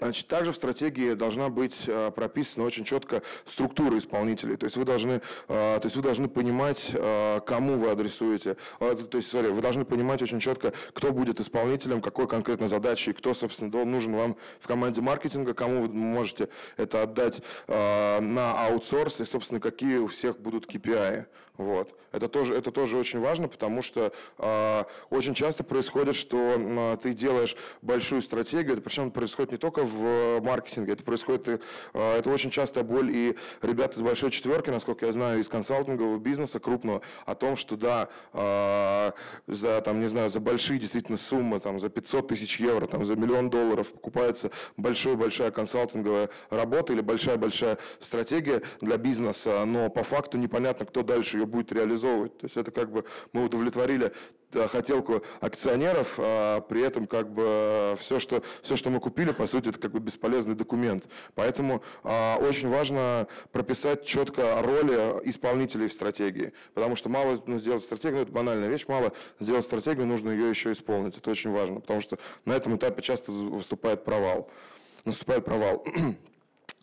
Значит, также в стратегии должна быть э, прописана очень четко структура исполнителей. То есть вы должны, э, то есть вы должны понимать, э, кому вы адресуете. То есть, sorry, вы должны понимать очень четко, кто будет исполнителем, какой конкретно задачи, кто, собственно, нужен вам в команде маркетинга, кому вы можете это отдать на аутсорс, и, собственно, какие у всех будут KPI. Вот. Это, тоже, это тоже очень важно, потому что очень часто происходит, что ты делаешь большую стратегию, это причем происходит не только маркетинге. Это происходит, э, это очень частая боль и ребята из большой четверки, насколько я знаю, из консалтингового бизнеса крупного, о том, что да, э, за, там, не знаю, за большие действительно суммы, там, за 500 тысяч евро, там, за миллион долларов покупается большая-большая консалтинговая работа или большая-большая стратегия для бизнеса, но по факту непонятно, кто дальше ее будет реализовывать. То есть это как бы мы удовлетворили Э, хотелку акционеров, а при этом как бы все, что, все, что мы купили, по сути, это как бы бесполезный документ. Поэтому а, очень важно прописать четко роли исполнителей в стратегии, потому что мало ну, сделать стратегию, ну, это банальная вещь, мало сделать стратегию, нужно ее еще исполнить, это очень важно, потому что на этом этапе часто выступает провал. Наступает провал.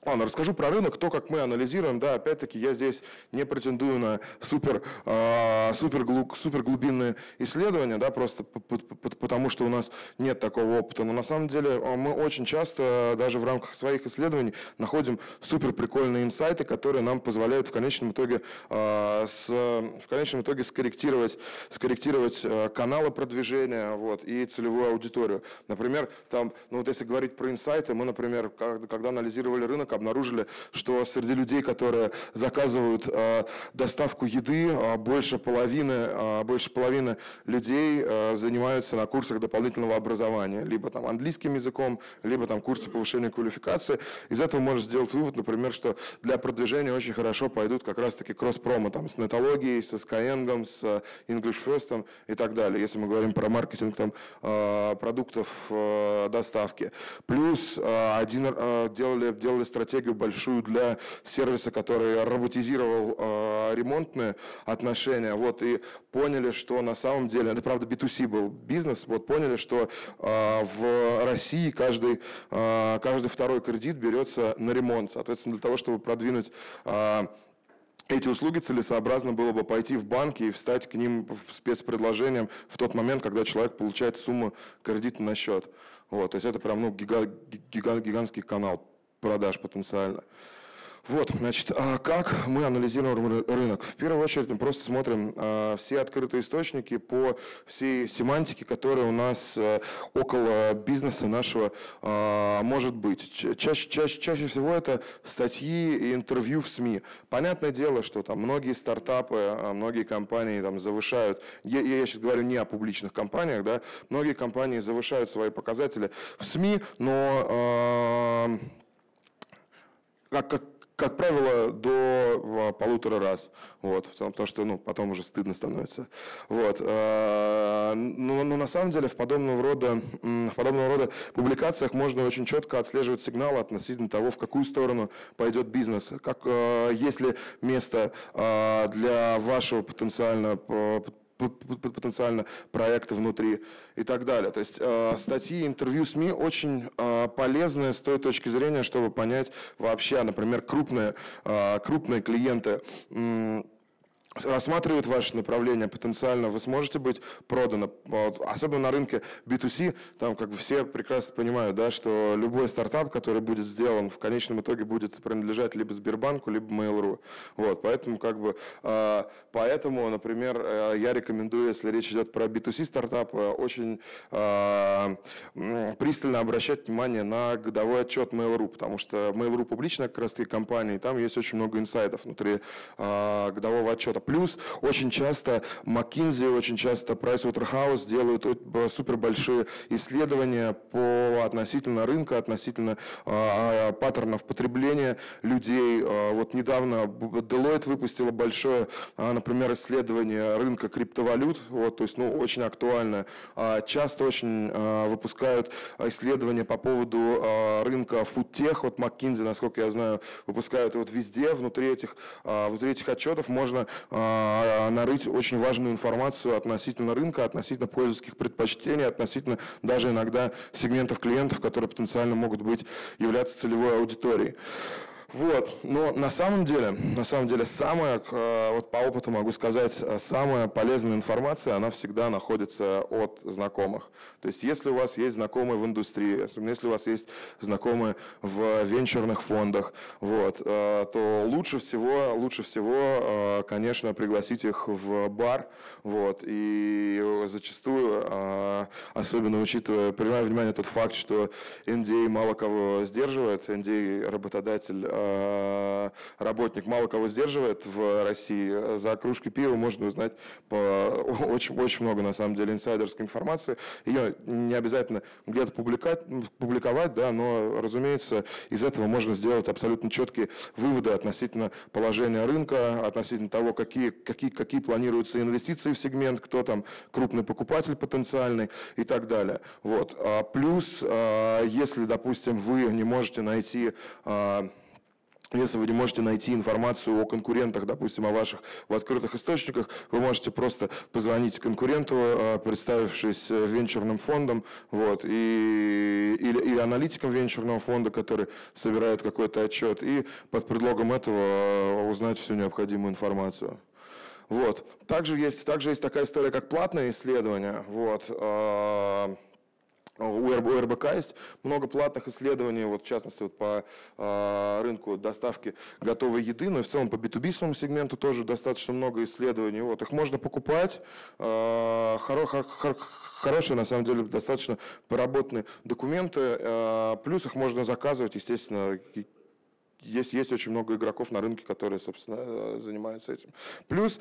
Ладно, расскажу про рынок, то, как мы анализируем. Да, опять-таки, я здесь не претендую на супер, э, супер, глуб, супер глубинные исследования, да, просто потому что у нас нет такого опыта. Но на самом деле а, мы очень часто, даже в рамках своих исследований, находим супер прикольные инсайты, которые нам позволяют в конечном итоге, э, с, в конечном итоге скорректировать, скорректировать каналы продвижения вот, и целевую аудиторию. Например, там, ну вот если говорить про инсайты, мы, например, когда анализировали рынок, обнаружили, что среди людей, которые заказывают э, доставку еды, э, больше половины, э, больше половины людей занимаются на курсах дополнительного образования, либо там английским языком, либо там курсы повышения квалификации. Из этого можно сделать вывод, например, что для продвижения очень хорошо пойдут как раз-таки кросс-промо там, с нетологией, со Skyeng, с English First и так далее, если мы говорим про маркетинг там, продуктов доставки. Плюс один делали, делали стратегию большую для сервиса, который роботизировал э, ремонтные отношения, вот, и поняли, что на самом деле, это правда B2C был бизнес, вот, поняли, что э, в России каждый, э, каждый второй кредит берется на ремонт, соответственно, для того, чтобы продвинуть э, эти услуги целесообразно было бы пойти в банки и встать к ним спецпредложением в тот момент, когда человек получает сумму кредита на счет. Вот, то есть это прям ну, гига, гига, гигантский канал продаж потенциально. Вот, значит, а как мы анализируем рынок? В первую очередь мы просто смотрим а, все открытые источники по всей семантике, которая у нас а, около бизнеса нашего а, может быть. Чаще, чаще, чаще всего это статьи и интервью в СМИ. Понятное дело, что там многие стартапы, многие компании там завышают, я, я сейчас говорю не о публичных компаниях, да, многие компании завышают свои показатели в СМИ, но как, как, как правило, до а, полутора раз. Вот, потому что ну, потом уже стыдно становится. Вот. А, но, но на самом деле в подобного, рода, в подобного рода публикациях можно очень четко отслеживать сигналы относительно того, в какую сторону пойдет бизнес. Как, а, есть ли место для вашего потенциально потенциально проекты внутри и так далее. То есть э, статьи, интервью СМИ очень э, полезны с той точки зрения, чтобы понять вообще, например, крупные, э, крупные клиенты рассматривают ваше направление потенциально, вы сможете быть проданы. Вот, особенно на рынке B2C, там как бы все прекрасно понимают, да, что любой стартап, который будет сделан, в конечном итоге будет принадлежать либо Сбербанку, либо Mail.ru. Вот, поэтому, как бы, э, поэтому, например, э, я рекомендую, если речь идет про B2C стартап, э, очень э, пристально обращать внимание на годовой отчет Mail.ru, потому что Mail.ru публичная как раз компания, и там есть очень много инсайдов внутри годового отчета. Плюс очень часто McKinsey, очень часто Pricewaterhouse делают супер большие исследования по относительно рынка, относительно э, паттернов потребления людей. Э, вот недавно Deloitte выпустила большое, э, например, исследование рынка криптовалют, вот, то есть, ну, очень актуально. Э, часто очень э, выпускают исследования по поводу э, рынка фудтех, вот McKinsey, насколько я знаю, выпускают вот везде, внутри этих, э, внутри этих отчетов можно а, нарыть очень важную информацию относительно рынка, относительно пользовательских предпочтений, относительно даже иногда сегментов клиентов, которые потенциально могут быть, являться целевой аудиторией. Вот, но на самом деле, на самом деле, самая, э, вот по опыту могу сказать, э, самая полезная информация, она всегда находится от знакомых. То есть, если у вас есть знакомые в индустрии, если у вас есть знакомые в венчурных фондах, вот, э, то лучше всего, лучше всего, конечно, пригласить их в бар, вот, и зачастую, особенно учитывая, принимая внимание тот факт, что NDA мало кого сдерживает, NDA работодатель Э, работник мало кого сдерживает в России. За кружкой пива можно узнать по очень, очень много, на самом деле, инсайдерской информации. Ее не обязательно где-то публиковать, публиковать, да, но, разумеется, из этого можно сделать абсолютно четкие выводы относительно положения рынка, относительно того, какие, какие, какие планируются инвестиции в сегмент, кто там крупный покупатель потенциальный и так далее. Вот. А плюс, а, если, допустим, вы не можете найти а, если вы не можете найти информацию о конкурентах, допустим, о ваших в открытых источниках, вы можете просто позвонить конкуренту, э, представившись э, венчурным фондом, вот, и, или, или аналитиком венчурного фонда, который собирает какой-то отчет, и под предлогом этого э, узнать всю необходимую информацию. Вот. Также есть, также есть такая история, как платное исследование. Вот. У РБК есть много платных исследований, вот, в частности вот по э, рынку доставки готовой еды, но и в целом по B2B сегменту тоже достаточно много исследований. Вот, их можно покупать, э, хоро, хор, хорошие, на самом деле, достаточно проработанные документы, э, плюс их можно заказывать, естественно, есть, есть очень много игроков на рынке, которые, собственно, занимаются этим. Плюс,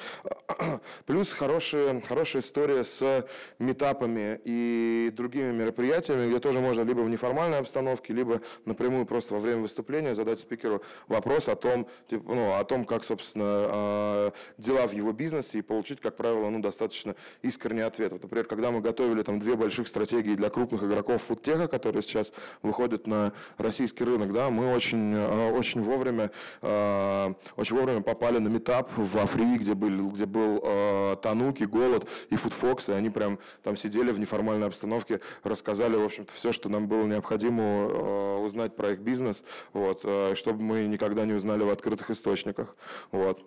плюс хорошая, хорошая история с метапами и другими мероприятиями, где тоже можно либо в неформальной обстановке, либо напрямую просто во время выступления задать спикеру вопрос о том, типа, ну, о том как, собственно, а, дела в его бизнесе и получить, как правило, ну, достаточно искренний ответ. Вот, например, когда мы готовили там две больших стратегии для крупных игроков фудтеха, которые сейчас выходят на российский рынок, да, мы очень, а, очень очень вовремя, э, очень вовремя попали на метап в Африке, где был, где был э, Тануки, Голод и Фудфокс, и они прям там сидели в неформальной обстановке, рассказали, в общем-то, все, что нам было необходимо э, узнать про их бизнес, вот, э, чтобы мы никогда не узнали в открытых источниках. Вот.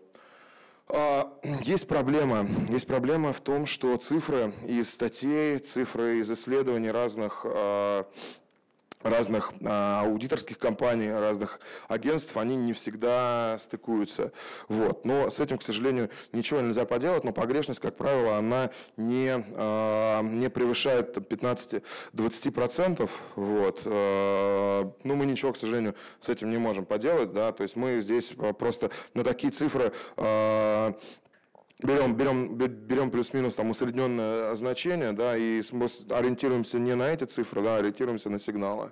Есть проблема. Есть проблема в том, что цифры из статей, цифры из исследований разных разных а, аудиторских компаний, разных агентств, они не всегда стыкуются. Вот. Но с этим, к сожалению, ничего нельзя поделать, но погрешность, как правило, она не, а, не превышает 15-20%. Вот. А, ну, мы ничего, к сожалению, с этим не можем поделать. Да? То есть мы здесь просто на такие цифры берем, берем, берем плюс-минус там усредненное значение, да, и ориентируемся не на эти цифры, да, ориентируемся на сигналы.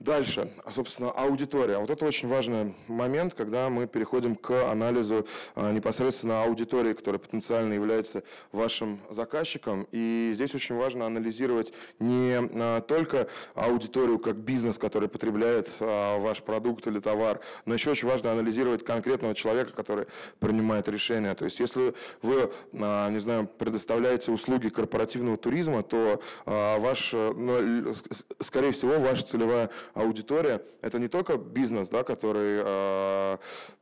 Дальше, а, собственно, аудитория. Вот это очень важный момент, когда мы переходим к анализу а, непосредственно аудитории, которая потенциально является вашим заказчиком. И здесь очень важно анализировать не а, только аудиторию как бизнес, который потребляет ваш продукт или товар, но еще очень важно анализировать конкретного человека, который принимает решение. То есть, если вы, не знаю, предоставляете услуги корпоративного туризма, то ваш, ну, скорее всего, ваша целевая аудитория – это не только бизнес, да, который э,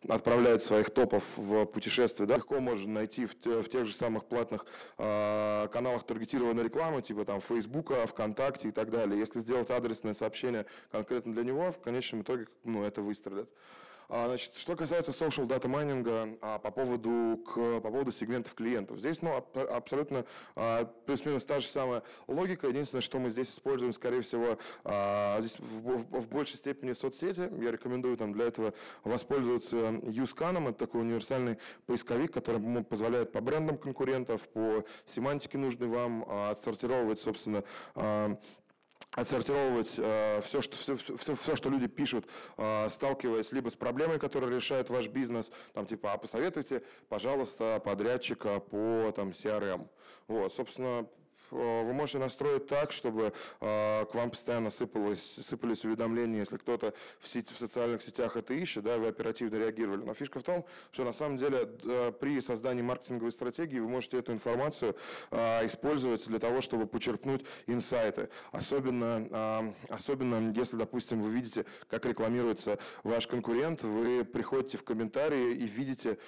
отправляет своих топов в путешествие, да, легко можно найти в, в тех же самых платных э, каналах таргетированной рекламы, типа там Фейсбука, ВКонтакте и так далее. Если сделать адресное сообщение конкретно для него, в конечном итоге ну, это выстрелит. А, значит, что касается social data майнинга а, по, поводу, к, по поводу сегментов клиентов. Здесь ну, аб, абсолютно а, плюс-минус та же самая логика. Единственное, что мы здесь используем, скорее всего, здесь в, в, в большей степени соцсети. Я рекомендую там, для этого воспользоваться USCAN. Это такой универсальный поисковик, который позволяет по брендам конкурентов, по семантике нужной вам отсортировать, собственно, отсортировать э, все, что, все, все, все, что люди пишут, э, сталкиваясь либо с проблемой, которая решает ваш бизнес, там типа, а посоветуйте, пожалуйста, подрядчика по там, CRM. Вот, собственно, вы можете настроить так, чтобы э, к вам постоянно сыпалось, сыпались уведомления, если кто-то в, сети, в социальных сетях это ищет, да, вы оперативно реагировали. Но фишка в том, что на самом деле э, при создании маркетинговой стратегии вы можете эту информацию использовать для того, чтобы почерпнуть инсайты. Особенно, особенно если, допустим, вы видите, как рекламируется ваш конкурент, вы приходите в комментарии и видите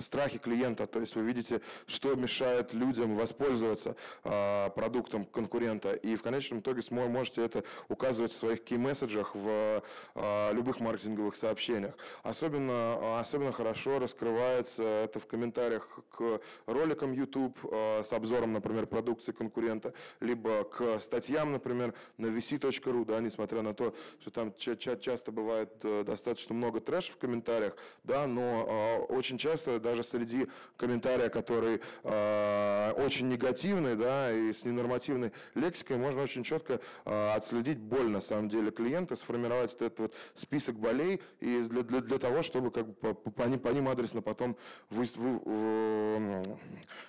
страхи клиента, то есть вы видите, что мешает людям воспользоваться э, продуктом конкурента, и в конечном итоге можете это указывать в своих key-месседжах в э, любых маркетинговых сообщениях. Особенно, особенно хорошо раскрывается это в комментариях к роликам YouTube э, с обзором, например, продукции конкурента, либо к статьям, например, на vc.ru, да, несмотря на то, что там часто бывает э, достаточно много трэша в комментариях, да, но э, очень часто часто даже среди комментария, который э, очень негативный, да, и с ненормативной лексикой, можно очень четко э, отследить боль на самом деле клиента, сформировать этот вот список болей и для, для, для того, чтобы как бы по, по, ним, по ним адресно потом вы, вы,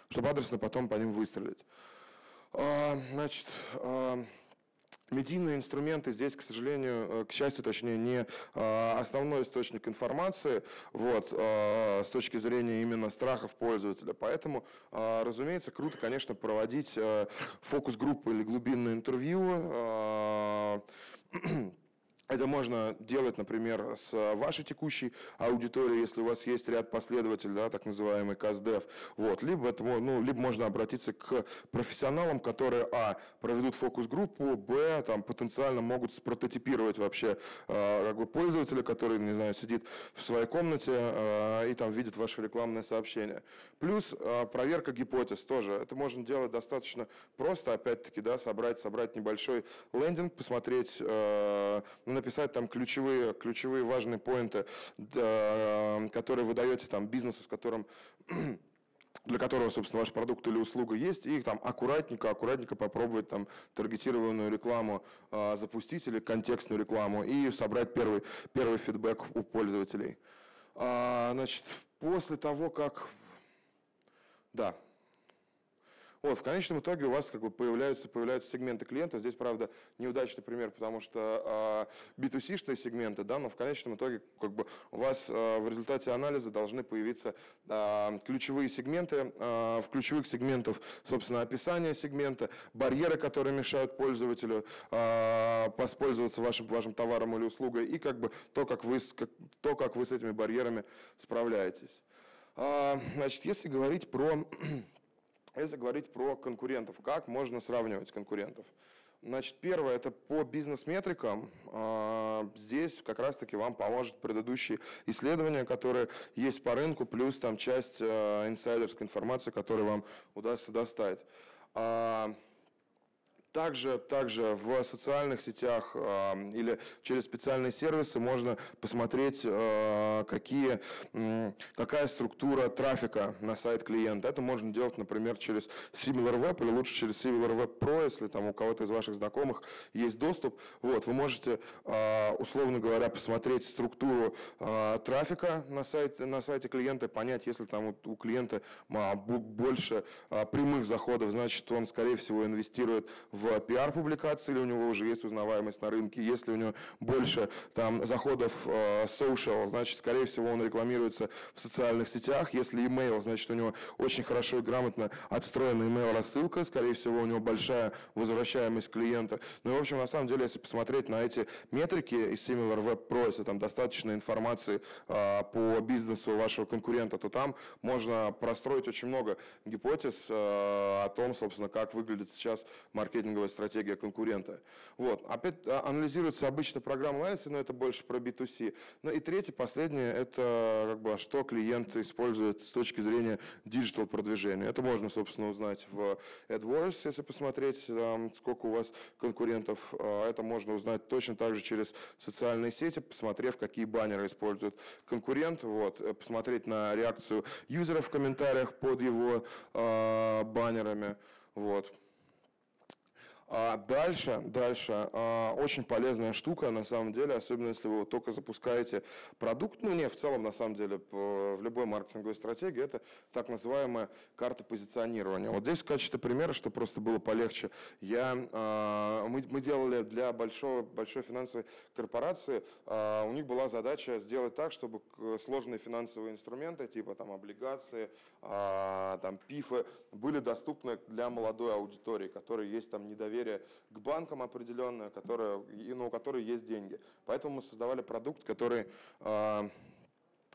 чтобы адресно потом по ним выстрелить. Э, значит, э, Медийные инструменты здесь, к сожалению, э, к счастью, точнее, не э, основной источник информации вот, э, с точки зрения именно страхов пользователя. Поэтому, разумеется, круто, конечно, проводить фокус-группы или глубинное интервью это можно делать, например, с вашей текущей аудиторией, если у вас есть ряд последователей, да, так называемый КАСДЕВ. Вот. Либо, это, ну, либо можно обратиться к профессионалам, которые, а, проведут фокус-группу, б, там, потенциально могут спрототипировать вообще э, как бы пользователя, который, не знаю, сидит в своей комнате э, и там видит ваше рекламное сообщение. Плюс э, проверка гипотез тоже. Это можно делать достаточно просто, опять-таки, да, собрать, собрать небольшой лендинг, посмотреть, э, написать там ключевые, ключевые важные поинты, которые вы даете там бизнесу, с которым для которого, собственно, ваш продукт или услуга есть, и там аккуратненько, аккуратненько попробовать там таргетированную рекламу э, запустить или контекстную рекламу и собрать первый, первый фидбэк у пользователей. А, значит, после того, как... Да, вот, в конечном итоге у вас как бы появляются, появляются сегменты клиентов. Здесь, правда, неудачный пример, потому что э, B2C-шные сегменты, да, но в конечном итоге как бы у вас э, в результате анализа должны появиться э, ключевые сегменты. В ключевых сегментах, собственно, описание сегмента, барьеры, которые мешают пользователю воспользоваться вашим, вашим товаром или услугой, и как бы то, как вы, как, то, как вы с этими барьерами справляетесь. А, значит, если говорить про если говорить про конкурентов, как можно сравнивать конкурентов? Значит, первое, это по бизнес-метрикам. А, здесь как раз-таки вам поможет предыдущие исследования, которые есть по рынку, плюс там часть а, инсайдерской информации, которую вам удастся достать. Также, также в социальных сетях э, или через специальные сервисы можно посмотреть, э, какие, э, какая структура трафика на сайт клиента. Это можно делать, например, через SimilarWeb или лучше через SimilarWeb Pro, если там у кого-то из ваших знакомых есть доступ. Вот, вы можете, э, условно говоря, посмотреть структуру э, трафика на сайте, на сайте клиента, понять, если там у, у клиента больше э, прямых заходов, значит, он, скорее всего, инвестирует в в пиар-публикации, или у него уже есть узнаваемость на рынке, если у него больше там заходов э, social, значит, скорее всего, он рекламируется в социальных сетях, если email, значит, у него очень хорошо и грамотно отстроена email рассылка, скорее всего, у него большая возвращаемость клиента. Ну и, в общем, на самом деле, если посмотреть на эти метрики из SimilarWeb Pro, если там достаточно информации э, по бизнесу вашего конкурента, то там можно простроить очень много гипотез э, о том, собственно, как выглядит сейчас маркетинговая стратегия конкурента. Вот. Опять а, анализируется обычно программа анализа, но это больше про B2C. Ну и третье, последнее, это как бы, что клиент использует с точки зрения digital продвижения. Это можно, собственно, узнать в AdWords, если посмотреть, там, сколько у вас конкурентов. А, это можно узнать точно так же через социальные сети, посмотрев, какие баннеры использует конкурент, вот, посмотреть на реакцию юзера в комментариях под его э, баннерами. Вот. А дальше, дальше, а, очень полезная штука, на самом деле, особенно если вы только запускаете продукт, ну не, в целом, на самом деле, в любой маркетинговой стратегии, это так называемая карта позиционирования. Вот здесь в качестве примера, что просто было полегче, я, а, мы, мы делали для большого, большой финансовой корпорации, а, у них была задача сделать так, чтобы сложные финансовые инструменты, типа там облигации, там пифы, были доступны для молодой аудитории, которой есть там недоверие доверие к банкам определенное, которое, ну, у которой есть деньги. Поэтому мы создавали продукт, который а,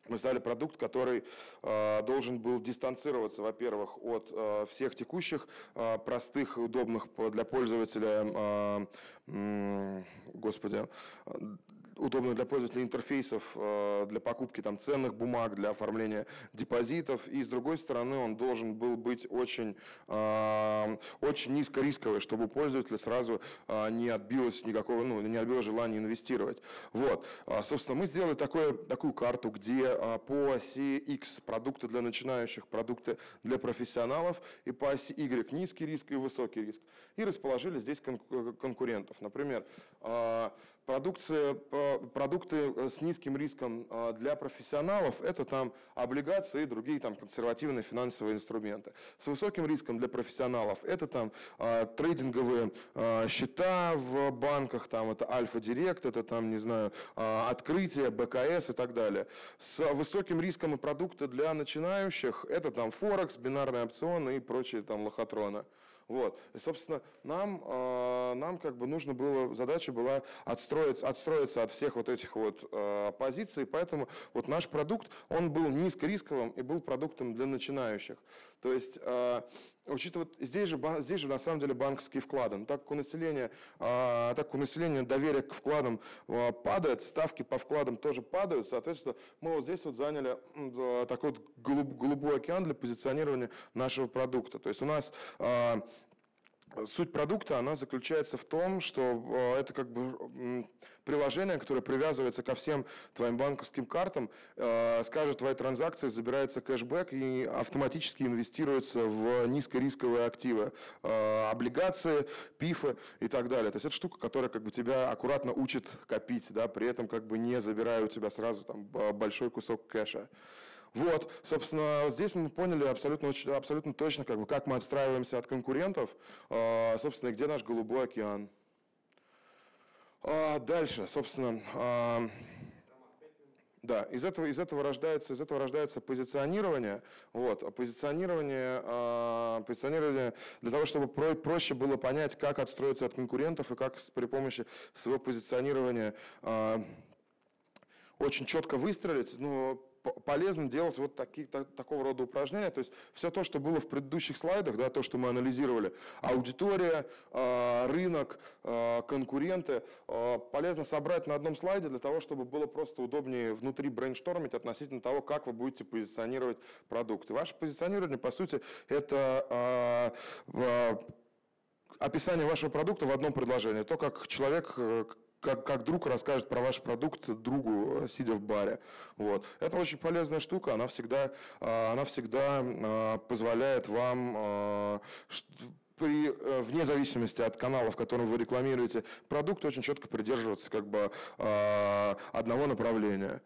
мы создали продукт, который э, должен был дистанцироваться, во-первых, от э, всех текущих э, простых удобных для пользователя, э, господи, удобных для пользователя интерфейсов э, для покупки там, ценных бумаг, для оформления депозитов. И с другой стороны, он должен был быть очень, э, очень низкорисковый, чтобы у пользователя сразу э, не отбилось никакого, ну, не отбилось желание инвестировать. Вот. Собственно, мы сделали такое, такую карту, где по оси X продукты для начинающих, продукты для профессионалов, и по оси Y низкий риск и высокий риск. И расположили здесь конкурентов. Например, продукция, продукты э, с низким риском э, для профессионалов – это там облигации и другие там консервативные финансовые инструменты. С высоким риском для профессионалов – это там э, трейдинговые счета в банках, там это Альфа-Директ, это там, не знаю, открытие, БКС и так далее. С высоким риском и продукты для начинающих – это там Форекс, бинарные опционы и прочие там лохотроны. Вот. И, собственно, нам, э, нам как бы нужно было, задача была отстроиться, отстроиться от всех вот этих вот э, позиций, поэтому вот наш продукт, он был низкорисковым и был продуктом для начинающих. То есть, э, учитывая, здесь же, здесь же на самом деле банковские вклады. Но так как у населения, э, так как у населения доверие к вкладам э, падает, ставки по вкладам тоже падают, соответственно, мы вот здесь вот заняли э, такой вот голуб, голубой океан для позиционирования нашего продукта. То есть у нас э, Суть продукта, она заключается в том, что э, это как бы приложение, которое привязывается ко всем твоим банковским картам, э, с каждой твоей транзакции забирается кэшбэк и автоматически инвестируется в низкорисковые активы, э, облигации, пифы и так далее. То есть это штука, которая как бы тебя аккуратно учит копить, да, при этом как бы не забирая у тебя сразу там большой кусок кэша. Вот, собственно, здесь мы поняли абсолютно, абсолютно точно, как, бы, как мы отстраиваемся от конкурентов, а, собственно, где наш голубой океан. А, дальше, собственно, а, да, из этого, из этого рождается, из этого рождается позиционирование. Вот, позиционирование, позиционирование для того, чтобы про, проще было понять, как отстроиться от конкурентов и как при помощи своего позиционирования очень четко выстрелить. Но полезно делать вот такие, так, такого рода упражнения. То есть все то, что было в предыдущих слайдах, да, то, что мы анализировали, аудитория, э, рынок, э, конкуренты, э, полезно собрать на одном слайде для того, чтобы было просто удобнее внутри брейнштормить относительно того, как вы будете позиционировать продукты. Ваше позиционирование, по сути, это описание вашего продукта в одном предложении. То, как человек как, как друг расскажет про ваш продукт другу, э, сидя в баре. Вот. Это очень полезная штука, она всегда, э, она всегда э, позволяет вам при, вне зависимости от канала, в котором вы рекламируете продукт, очень четко придерживаться как бы одного направления.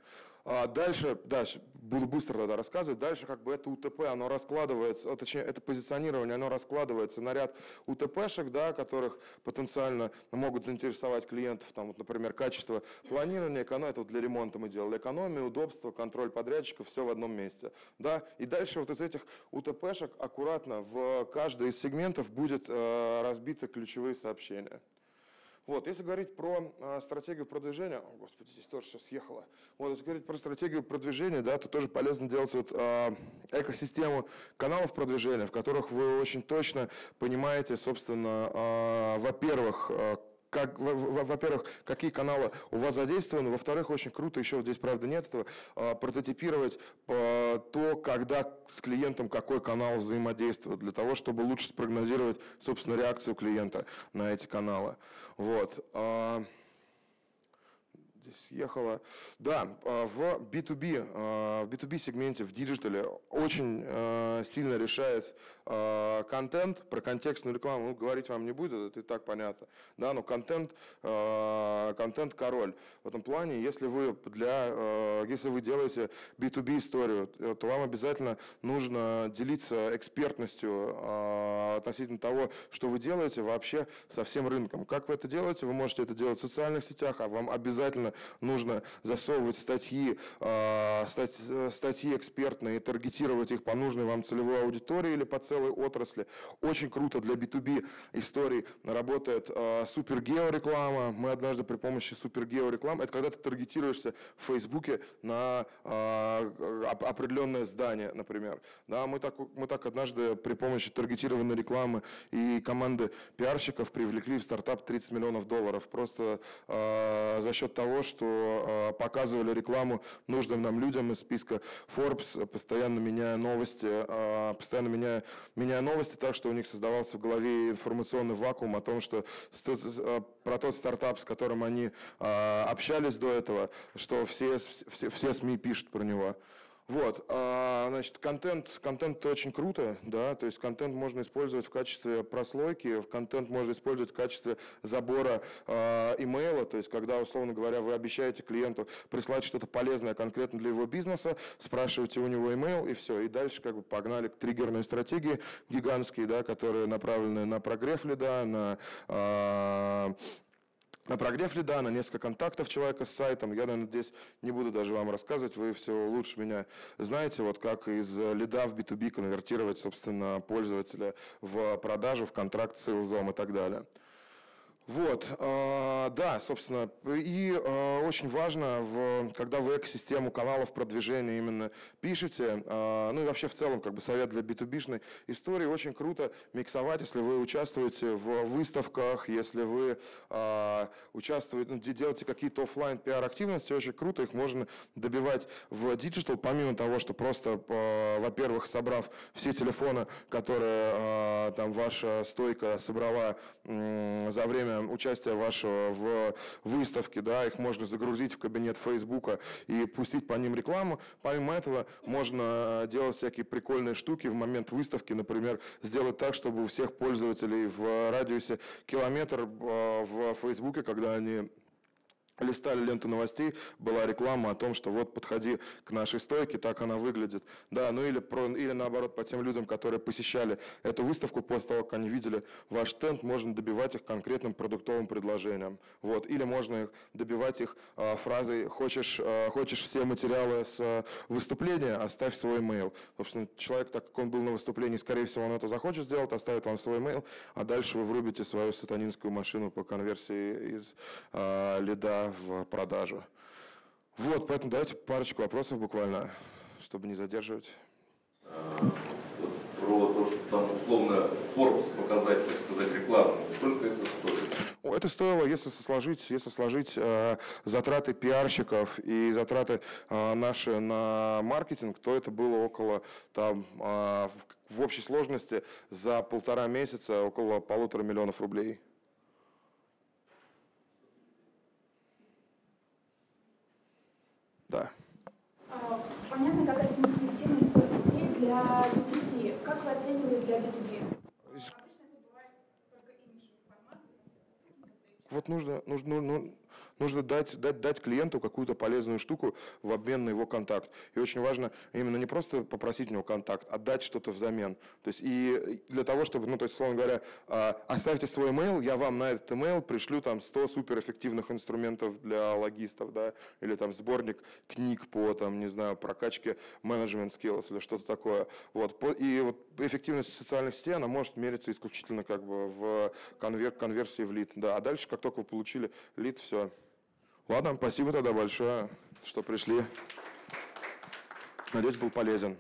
А дальше, дальше, буду быстро тогда рассказывать, дальше как бы это УТП, оно раскладывается, точнее, это позиционирование, оно раскладывается на ряд УТПшек, да, которых потенциально могут заинтересовать клиентов, там, вот, например, качество планирования, эконом, это вот для ремонта мы делали, экономия, удобство, контроль подрядчиков, все в одном месте, да, и дальше вот из этих УТПшек аккуратно в каждый из сегментов будет э, разбиты ключевые сообщения. Вот, если говорить про э, стратегию продвижения, о, господи, здесь тоже все съехало. Вот, если говорить про стратегию продвижения, да, то тоже полезно делать вот э, экосистему каналов продвижения, в которых вы очень точно понимаете, собственно, э, во-первых, э, как, во-первых, какие каналы у вас задействованы, во-вторых, очень круто, еще здесь, правда, нет этого, а, прототипировать а, то, когда с клиентом какой канал взаимодействует, для того, чтобы лучше спрогнозировать, собственно, реакцию клиента на эти каналы. Вот. А, здесь ехала. Да, а, в B2B, а, в B2B сегменте, в диджитале очень а, сильно решает контент. Про контекстную рекламу ну, говорить вам не буду, это и так понятно. Да, но контент, контент король. В этом плане, если вы, для, если вы делаете B2B историю, то вам обязательно нужно делиться экспертностью относительно того, что вы делаете вообще со всем рынком. Как вы это делаете? Вы можете это делать в социальных сетях, а вам обязательно нужно засовывать статьи, а, статьи экспертные, таргетировать их по нужной вам целевой аудитории или по целой отрасли. Очень круто для B2B историй работает а, супергеореклама. Мы однажды при помощи супергеорекламы, это когда ты таргетируешься в Фейсбуке на а, определенное здание, например. Да, мы, так, мы так однажды при помощи таргетированной рекламы и команды пиарщиков привлекли в стартап 30 миллионов долларов. Просто э, за счет того, что э, показывали рекламу нужным нам людям из списка Forbes, постоянно меняя новости, э, постоянно меняя, меняя новости так, что у них создавался в голове информационный вакуум о том, что э, про тот стартап, с которым они общались до этого, что все, все, все СМИ пишут про него. Вот, а, значит, контент, контент очень круто, да, то есть контент можно использовать в качестве прослойки, контент можно использовать в качестве забора а, имейла, то есть когда, условно говоря, вы обещаете клиенту прислать что-то полезное конкретно для его бизнеса, спрашиваете у него имейл и все, и дальше как бы погнали триггерные стратегии гигантские, да, которые направлены на прогрев лида, на а, на прогрев лида, на несколько контактов человека с сайтом. Я, наверное, здесь не буду даже вам рассказывать, вы все лучше меня знаете, вот как из лида в B2B конвертировать, собственно, пользователя в продажу, в контракт с и так далее. Вот, э, да, собственно, и э, очень важно, когда вы экосистему каналов продвижения именно пишете, э, ну и вообще в целом, как бы совет для B2B-шной истории, очень круто миксовать, если вы участвуете в выставках, если вы участвуете, ну, делаете какие-то офлайн пиар-активности, очень круто, их можно добивать в digital, помимо того, что просто, во-первых, собрав все телефоны, которые там ваша стойка собрала за время время участия вашего в выставке, да, их можно загрузить в кабинет Фейсбука и пустить по ним рекламу. Помимо этого, можно э, делать всякие прикольные штуки в момент выставки, например, сделать так, чтобы у всех пользователей в радиусе километр э, в Фейсбуке, когда они листали ленту новостей, была реклама о том, что вот подходи к нашей стойке, так она выглядит. Да, ну или, про, или наоборот, по тем людям, которые посещали эту выставку после того, как они видели ваш стенд, можно добивать их конкретным продуктовым предложением. Вот. Или можно добивать их а, фразой «хочешь, а, «хочешь все материалы с а, выступления, оставь свой mail». Собственно, человек, так как он был на выступлении, скорее всего, он это захочет сделать, оставит вам свой mail, а дальше вы врубите свою сатанинскую машину по конверсии из а, лида в продажу. Вот, поэтому давайте парочку вопросов буквально, чтобы не задерживать. Про то, что там условно Forbes показать, так сказать, рекламу. Сколько это стоит? Это стоило, если сложить, если сложить э, затраты пиарщиков и затраты э, наши на маркетинг, то это было около там э, в, в общей сложности за полтора месяца около полутора миллионов рублей. Да. А, понятно, как оценить эффективность соцсетей для B2C. Как вы оцениваете для B2B? Вот нужно, нужно, ну, нужно дать, дать, дать клиенту какую-то полезную штуку в обмен на его контакт. И очень важно именно не просто попросить у него контакт, а дать что-то взамен. То есть и для того, чтобы, ну, то есть, условно говоря, а, оставьте свой email, я вам на этот email пришлю там 100 суперэффективных инструментов для логистов, да, или там сборник книг по, там, не знаю, прокачке менеджмент skills или что-то такое. Вот. И вот эффективность социальных сетей, она может мериться исключительно как бы в конвер- конверсии в лид. Да. А дальше, как только вы получили лид, все. Ладно, спасибо тогда большое, что пришли. Надеюсь, был полезен.